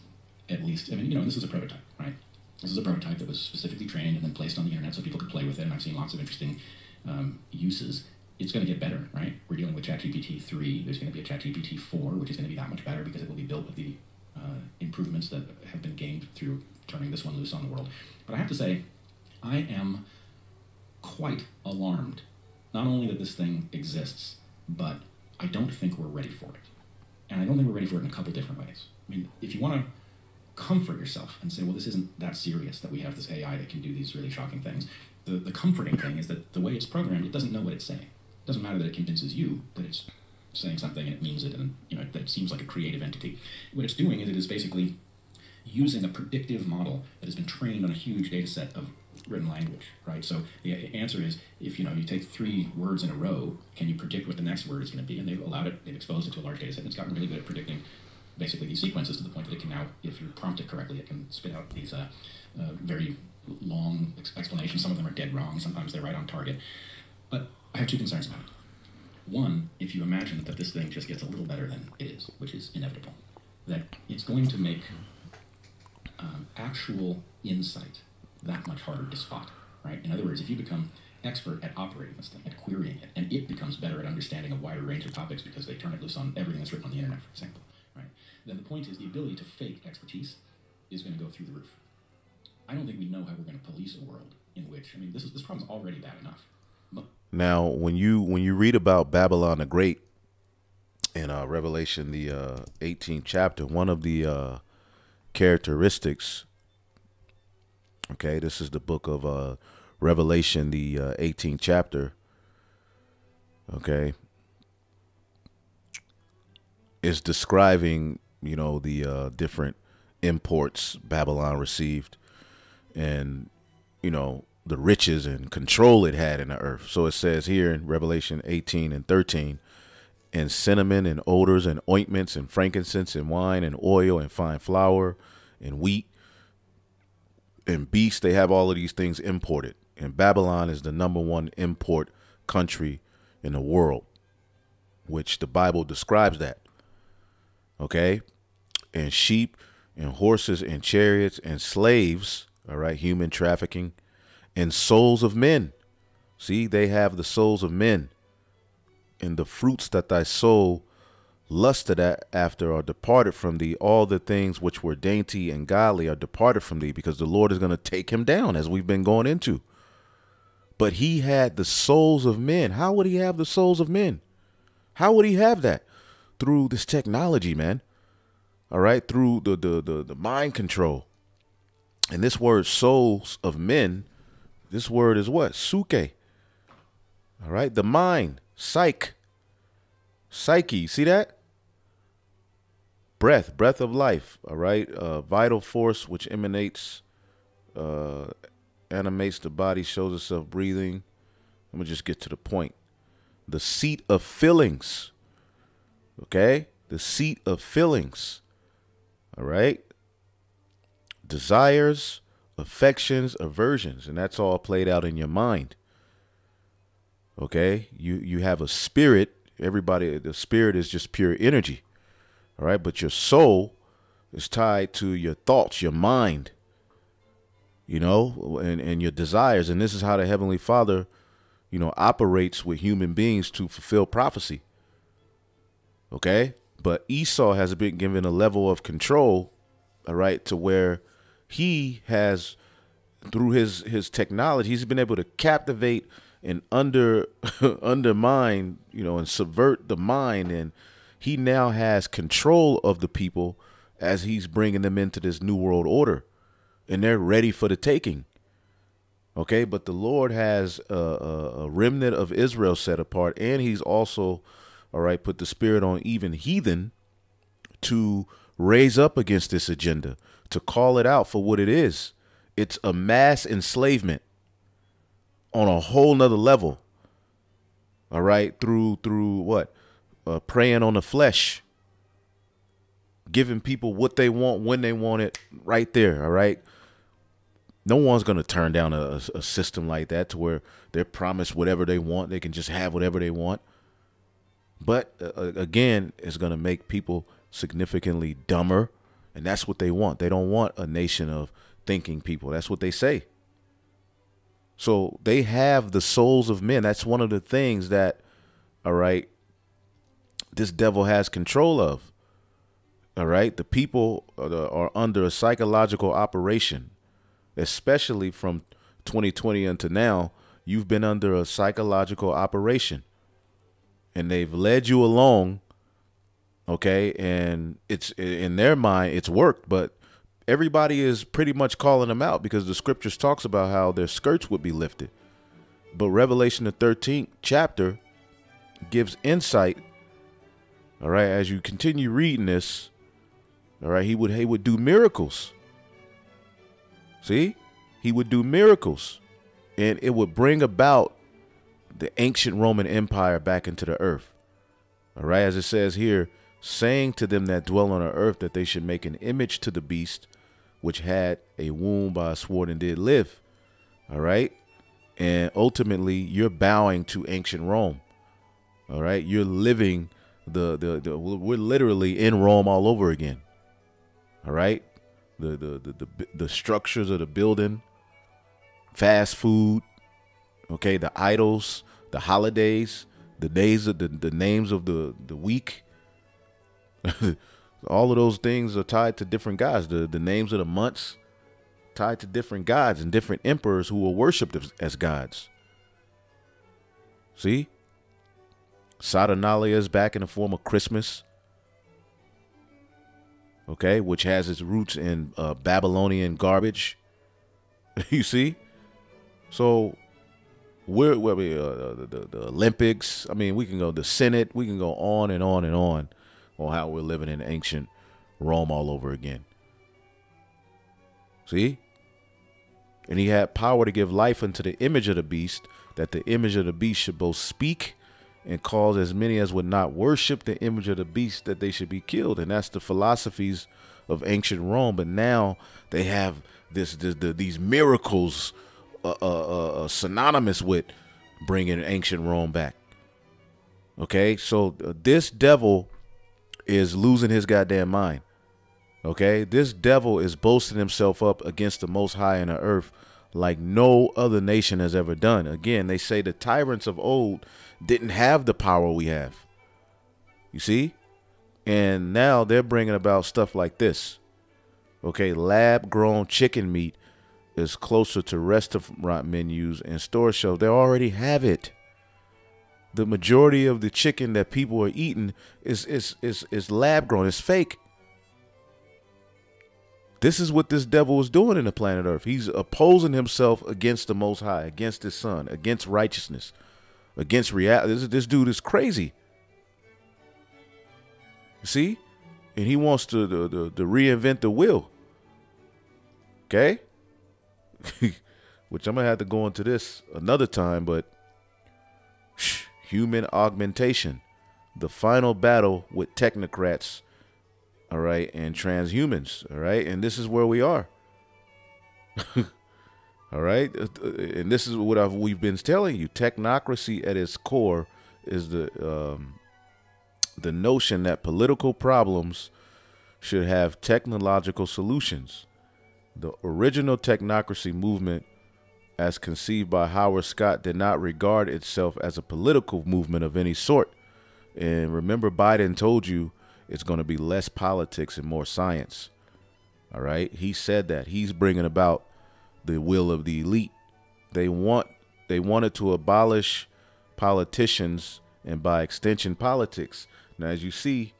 at least, I mean, you know, this is a prototype, right? This is a prototype that was specifically trained and then placed on the internet so people could play with it, and I've seen lots of interesting um, uses. It's going to get better, right? We're dealing with ChatGPT 3. There's going to be a ChatGPT 4, which is going to be that much better because it will be built with the uh, improvements that have been gained through turning this one loose on the world. But I have to say, I am quite alarmed. Not only that this thing exists, but I don't think we're ready for it. And I don't think we're ready for it in a couple different ways. I mean, if you want to comfort yourself and say, well, this isn't that serious that we have this AI that can do these really shocking things, the, the comforting thing is that the way it's programmed, it doesn't know what it's saying. It doesn't matter that it convinces you that it's saying something and it means it and you know that it seems like a creative entity. What it's doing is it is basically using a predictive model that has been trained on a huge data set of written language, right? So the answer is if you know you take three words in a row, can you predict what the next word is going to be? And they've allowed it, they've exposed it to a large data set, and it's gotten really good at predicting basically these sequences to the point that it can now, if you prompt it correctly, it can spit out these uh, uh, very long ex- explanations. Some of them are dead wrong. Sometimes they're right on target. But I have two concerns about it. One, if you imagine that this thing just gets a little better than it is, which is inevitable, that it's going to make um, actual insight that much harder to spot, right? In other words, if you become expert at operating this thing, at querying it, and it becomes better at understanding a wider range of topics because they turn it loose on everything that's written on the internet, for example? Then the point is the ability to fake expertise is going to go through the roof. I don't think we know how we're going to police a world in which, I mean, this is this problem's already bad enough. But Now, when you when you read about Babylon the Great in uh, Revelation the uh, 18th chapter, one of the uh, characteristics. Okay, this is the book of uh, Revelation, the uh, 18th chapter. Okay, is describing you know the uh, different imports Babylon received, and you know the riches and control it had in the earth. So it says here in Revelation 18 and 13, and cinnamon and odors and ointments and frankincense and wine and oil and fine flour and wheat and beasts. They have all of these things imported. And Babylon is the number one import country in the world, which the Bible describes that. Okay? And sheep and horses and chariots and slaves, all right, human trafficking and souls of men. See, they have the souls of men. And the fruits that thy soul lusted after are departed from thee. All the things which were dainty and godly are departed from thee, because the Lord is going to take him down, as we've been going into. But he had the souls of men. How would he have the souls of men? How would he have that? Through this technology, man. All right, through the the the, the mind control. And this word souls of men this word is what? Suke. All right. The mind, psyche, psyche. See that? Breath, breath of life. All right. Uh, vital force which emanates, uh, animates the body, shows itself breathing. Let me just get to the point. The seat of feelings. Okay. The seat of feelings. All right. Desires affections, aversions, and that's all played out in your mind. Okay? You you have a spirit, everybody the spirit is just pure energy. All right? But your soul is tied to your thoughts, your mind. You know, and and your desires, and this is how the heavenly Father, you know, operates with human beings to fulfill prophecy. Okay? But Esau has been given a level of control, all right, to where he has through his his technology he's been able to captivate and under undermine you know and subvert the mind. And he now has control of the people as he's bringing them into this new world order. And they're ready for the taking. Okay? But the lord has a, a, a remnant of israel set apart. And he's also all right put the spirit on even heathen to raise up against this agenda to call it out for what it is. It's a mass enslavement on a whole nother level. All right, through through what? Uh, preying on the flesh, giving people what they want when they want it, right there. All right. No one's gonna turn down a, a system like that to where they're promised whatever they want. They can just have whatever they want. But uh, again, it's gonna make people significantly dumber and that's what they want. They don't want a nation of thinking people. That's what they say. So they have the souls of men. That's one of the things that, all right, this devil has control of. All right. The people are under a psychological operation, especially from 2020 until now. You've been under a psychological operation, and they've led you along okay? And it's in their mind it's worked but everybody is pretty much calling them out because the scriptures talks about how their skirts would be lifted. But revelation the 13th chapter gives insight all right as you continue reading this all right he would he would do miracles. See? He would do miracles. And it would bring about the ancient roman empire back into the earth all right as it says here saying to them that dwell on the earth that they should make an image to the beast which had a wound by a sword and did live. All right. And ultimately, you're bowing to ancient Rome. All right. You're living the, the, the we're literally in Rome all over again. All right. The, the, the, the, the structures of the building, fast food, okay, the idols, the holidays, the days of the, the names of the, the week. all of those things are tied to different gods. The the names of the months tied to different gods and different emperors who were worshipped as, as gods. See? Saturnalia is back in the form of Christmas. Okay, which has its roots in uh, Babylonian garbage. you see? So we're, where we uh, the, the, the Olympics. I mean, we can go the Senate. We can go on and on and on on how we're living in ancient Rome all over again. See? And he had power to give life unto the image of the beast, that the image of the beast should both speak and cause as many as would not worship the image of the beast that they should be killed. And that's the philosophies of ancient Rome. But now they have this, this the, these miracles uh, synonymous with bringing ancient Rome back. Okay, so uh, this devil is losing his goddamn mind. Okay, this devil is boasting himself up against the most high in the earth like no other nation has ever done. Again, they say the tyrants of old didn't have the power we have. You see? And now they're bringing about stuff like this. Okay, lab grown chicken meat is closer to restaurant menus and store shelves. They already have it the majority of the chicken that people are eating is is is is lab grown. It's fake. This is what this devil is doing in the planet Earth. He's opposing himself against the Most High, against His Son, against righteousness, against reality. This, this dude is crazy. See, and he wants to to, to, to reinvent the wheel. Okay, which I'm gonna have to go into this another time, but human augmentation, the final battle with technocrats, all right, and transhumans, all right, and this is where we are. all right, uh, uh, and this is what I've, we've been telling you: technocracy at its core is the um, the notion that political problems should have technological solutions. The original technocracy movement as conceived by Howard Scott, did not regard itself as a political movement of any sort. And remember, Biden told you it's going to be less politics and more science. All right. He said that he's bringing about the will of the elite. They want they wanted to abolish politicians and by extension politics. Now, as you see,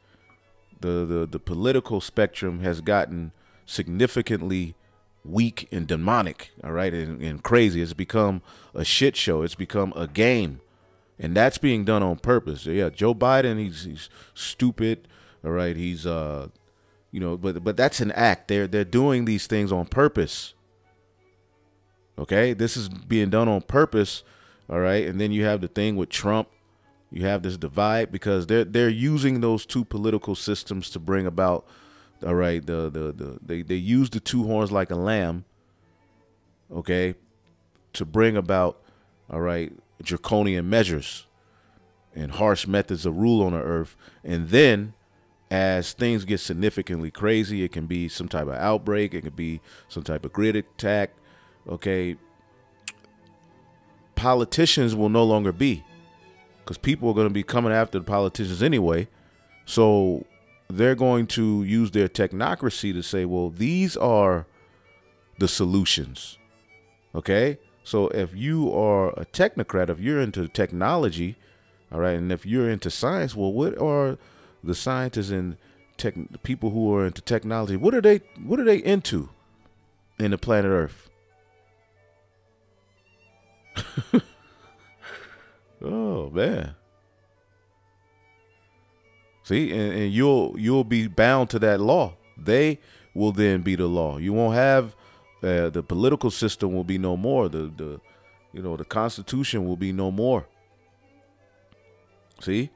the the, the political spectrum has gotten significantly weak and demonic, all right, and, and crazy. It's become a shit show. It's become a game, and that's being done on purpose. Yeah, Joe Biden, he's he's stupid, all right. He's uh, you know, but but that's an act. They're they're doing these things on purpose. Okay, this is being done on purpose, all right. And then you have the thing with Trump. You have this divide because they're they're using those two political systems to bring about all right, the the the they they use the two horns like a lamb. Okay, to bring about all right draconian measures and harsh methods of rule on the earth, and then as things get significantly crazy, it can be some type of outbreak, it could be some type of grid attack. Okay, politicians will no longer be because people are going to be coming after the politicians anyway. So they're going to use their technocracy to say, well, these are the solutions. Okay? So if you are a technocrat, if you're into technology, all right, and if you're into science, well, what are the scientists and tech people who are into technology? What are they what are they into in the planet Earth? oh man. See, and, and you'll you'll be bound to that law. They will then be the law. You won't have uh, the political system will be no more. The the you know the Constitution will be no more. See,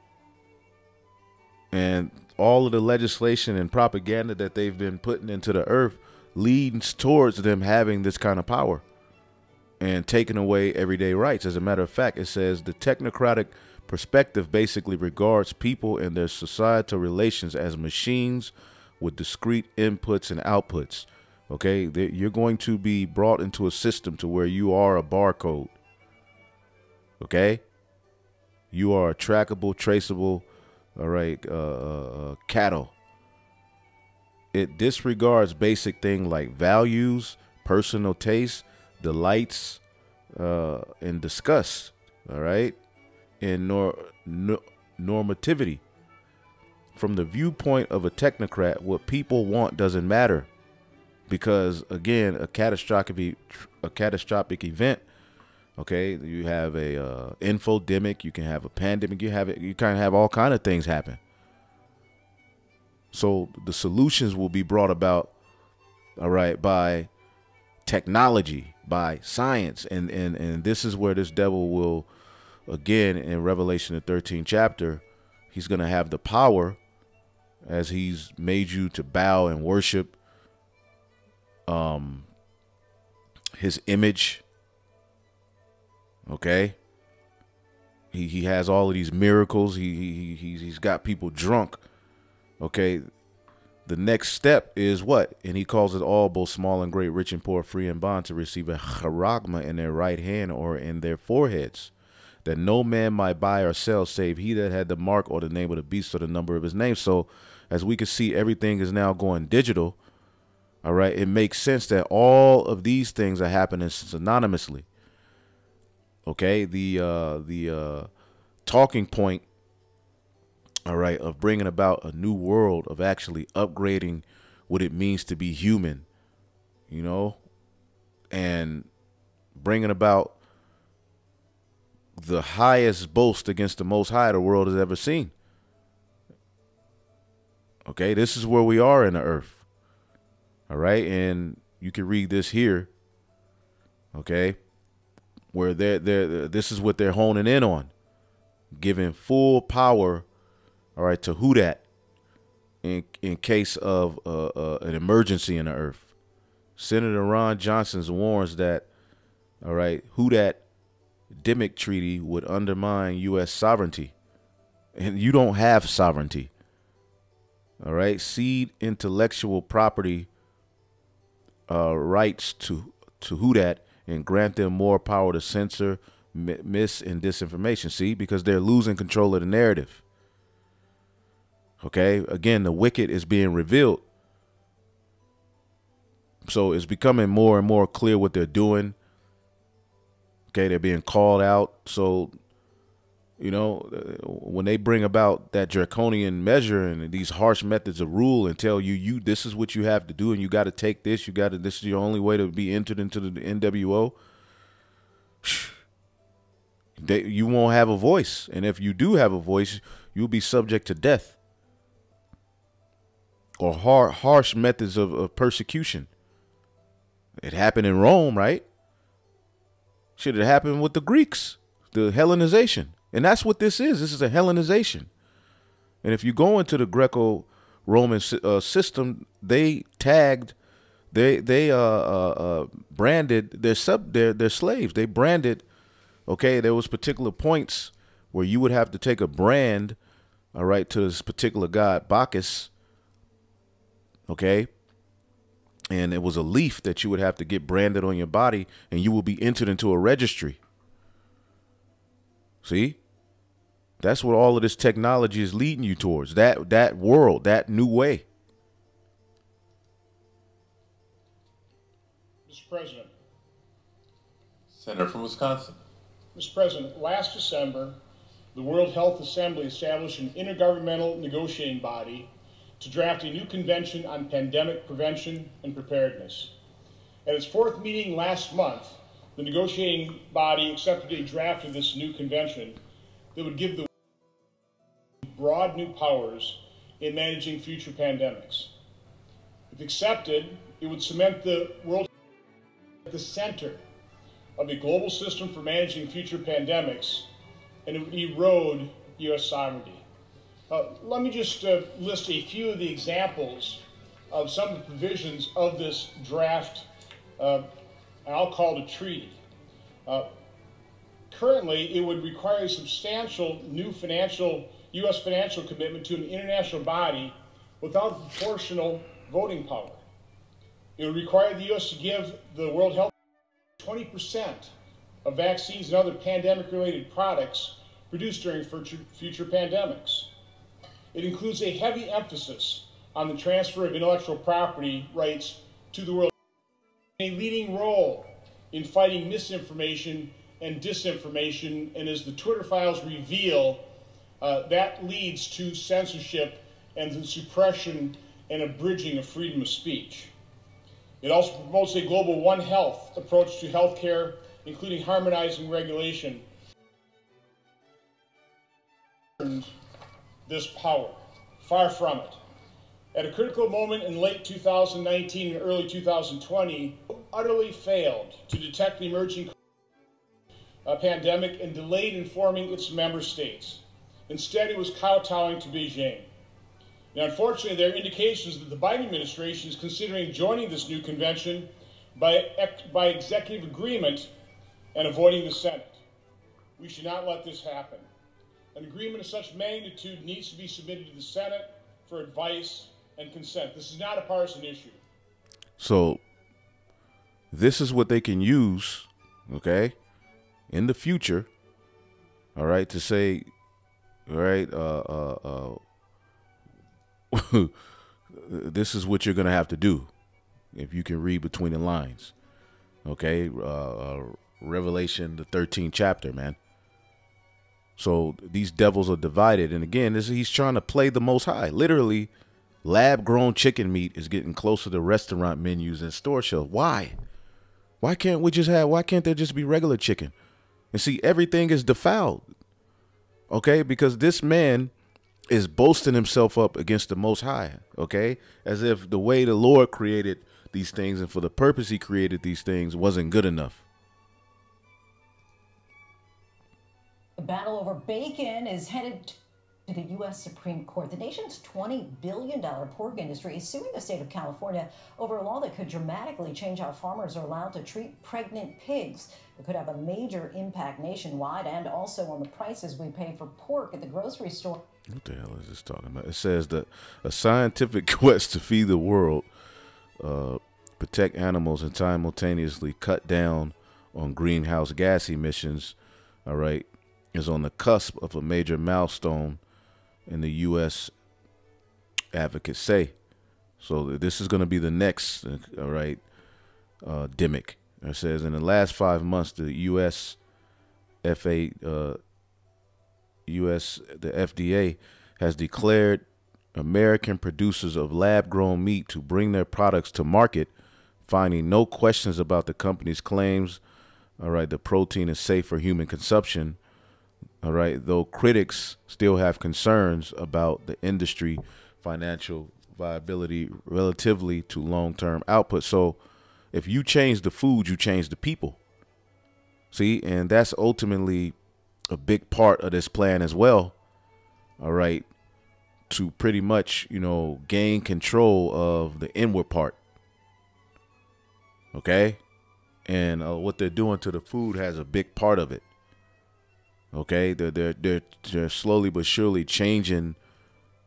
and all of the legislation and propaganda that they've been putting into the earth leads towards them having this kind of power and taking away everyday rights. As a matter of fact, it says the technocratic perspective basically regards people and their societal relations as machines with discrete inputs and outputs. Okay, you're going to be brought into a system to where you are a barcode. Okay, you are a trackable, traceable, all right, uh, uh, uh cattle. It disregards basic things like values, personal taste, delights, uh, and disgust. All right, and nor, no, normativity. From the viewpoint of a technocrat, what people want doesn't matter, because again, a catastrophic a catastrophic event. Okay, you have a uh, infodemic, you can have a pandemic, you have it, you kind of have all kind of things happen. So the solutions will be brought about, all right, by technology, by science, and and and this is where this devil will, again, in Revelation the 13th chapter, he's gonna have the power as he's made you to bow and worship um his image. Okay? He he has all of these miracles. He he he's, he's got people drunk. Okay? The next step is what? And he calls it all both small and great rich and poor free and bond to receive a charagma in their right hand or in their foreheads that no man might buy or sell save he that had the mark or the name of the beast or the number of his name so as we can see, everything is now going digital. All right. It makes sense that all of these things are happening synonymously. Okay. The uh, the uh, talking point, all right, of bringing about a new world, of actually upgrading what it means to be human, you know, and bringing about the highest boast against the most high the world has ever seen. Okay, this is where we are in the earth. All right, and you can read this here. Okay, where they're, they're this is what they're honing in on, giving full power. All right, to who that in in case of uh, uh, an emergency in the earth. Senator Ron Johnson warns that, all right, who that Dimick treaty would undermine U.S. sovereignty, and you don't have sovereignty. All right, cede intellectual property uh, rights to to who that and grant them more power to censor mis and disinformation. See, because they're losing control of the narrative. Okay, again, the wicked is being revealed. So it's becoming more and more clear what they're doing. Okay, they're being called out. So you know, when they bring about that draconian measure and these harsh methods of rule and tell you, you this is what you have to do and you got to take this, you got to, this is your only way to be entered into the NWO. They, you won't have a voice, and if you do have a voice, you'll be subject to death or hard, harsh methods of, of persecution. It happened in Rome, right? Should have happened with the Greeks, the Hellenization. And that's what this is. This is a Hellenization. And if you go into the Greco-Roman uh, system, they tagged, they they uh, uh, uh, branded their sub their their slaves. They branded. Okay, there was particular points where you would have to take a brand, all right, to this particular god Bacchus. Okay, and it was a leaf that you would have to get branded on your body, and you will be entered into a registry. See? That's what all of this technology is leading you towards. That that world, that new way. Mr. President. Senator from Wisconsin. Mr. President, last December, the World Health Assembly established an intergovernmental negotiating body to draft a new convention on pandemic prevention and preparedness. At its fourth meeting last month, the negotiating body accepted a draft of this new convention that would give the broad new powers in managing future pandemics. If accepted, it would cement the world at the center of a global system for managing future pandemics, and it would erode U.S. sovereignty. Uh, let me just uh, list a few of the examples of some of the provisions of this draft, uh, I'll call it a treaty. Uh, currently, it would require a substantial new financial, U.S. financial commitment to an international body without proportional voting power. It would require the U.S. to give the World Health 20% of vaccines and other pandemic related products produced during future, future pandemics. It includes a heavy emphasis on the transfer of intellectual property rights to the world, a leading role in fighting misinformation and disinformation, and as the Twitter files reveal, uh, that leads to censorship and the suppression and abridging of freedom of speech. It also promotes a global One Health approach to healthcare, including harmonizing regulation. This power. Far from it. At a critical moment in late 2019 and early 2020, utterly failed to detect the emerging pandemic and delayed informing its member states. Instead, it was kowtowing to Beijing. Now, unfortunately, there are indications that the Biden administration is considering joining this new convention by, by executive agreement and avoiding the Senate. We should not let this happen. An agreement of such magnitude needs to be submitted to the Senate for advice and consent. This is not a partisan issue. So, this is what they can use, okay, in the future, all right, to say, all right, uh, uh, uh, this is what you're going to have to do if you can read between the lines, okay, uh, uh Revelation, the 13th chapter, man. So these devils are divided. And again, this, he's trying to play the most high. Literally, lab grown chicken meat is getting closer to restaurant menus and store shelves. Why? Why can't we just have, why can't there just be regular chicken? And see, everything is defiled. Okay? Because this man is boasting himself up against the most high. Okay? As if the way the Lord created these things and for the purpose he created these things wasn't good enough. The battle over bacon is headed to the U.S. Supreme Court. The nation's $20 billion pork industry is suing the state of California over a law that could dramatically change how farmers are allowed to treat pregnant pigs. It could have a major impact nationwide and also on the prices we pay for pork at the grocery store. What the hell is this talking about? It says that a scientific quest to feed the world, uh, protect animals, and simultaneously cut down on greenhouse gas emissions. All right, is on the cusp of a major milestone in the U.S. advocates say. So this is going to be the next, uh, all right, uh, demic. It says in the last five months, the U.S. FA, uh, U.S. the FDA has declared American producers of lab-grown meat to bring their products to market, finding no questions about the company's claims. All right, the protein is safe for human consumption all right, though critics still have concerns about the industry financial viability relatively to long-term output. So, if you change the food, you change the people. See, and that's ultimately a big part of this plan as well. All right, to pretty much, you know, gain control of the inward part. Okay? And uh, what they're doing to the food has a big part of it. Okay, they're they're they're, they're slowly but surely changing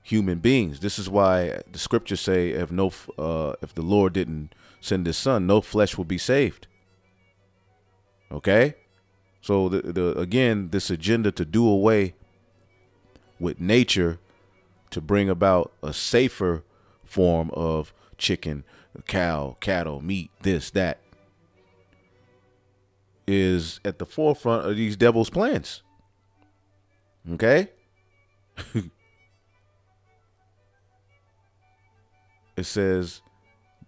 human beings. This is why the scriptures say, if no, uh, if the Lord didn't send His Son, no flesh will be saved. Okay, so the the again this agenda to do away with nature to bring about a safer form of chicken, cow, cattle, meat, this, that, is at the forefront of these devil's plans. Okay? it says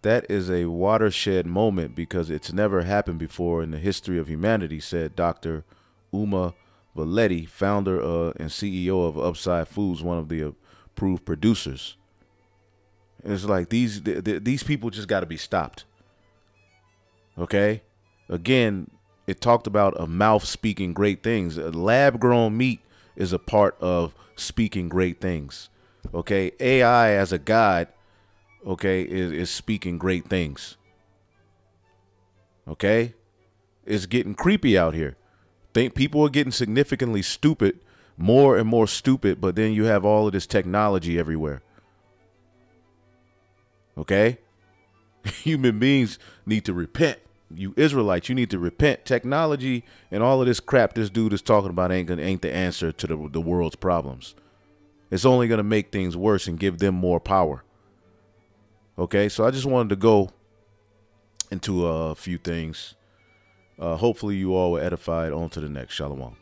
that is a watershed moment because it's never happened before in the history of humanity, said Dr. Uma Valeti, founder uh, and CEO of Upside Foods, one of the approved producers. It's like these th these people just got to be stopped. Okay? Again, it talked about a mouth speaking great things. Lab grown meat is a part of speaking great things. Okay, AI as a god, okay, is, is speaking great things. Okay, it's getting creepy out here. Think people are getting significantly stupid, more and more stupid, but then you have all of this technology everywhere. Okay, human beings need to repent. You Israelites, you need to repent. Technology and all of this crap this dude is talking about ain't gonna, ain't the answer to the the world's problems. It's only gonna make things worse and give them more power. Okay, so I just wanted to go into a few things. Uh, hopefully, you all were edified. On to the next. Shalom.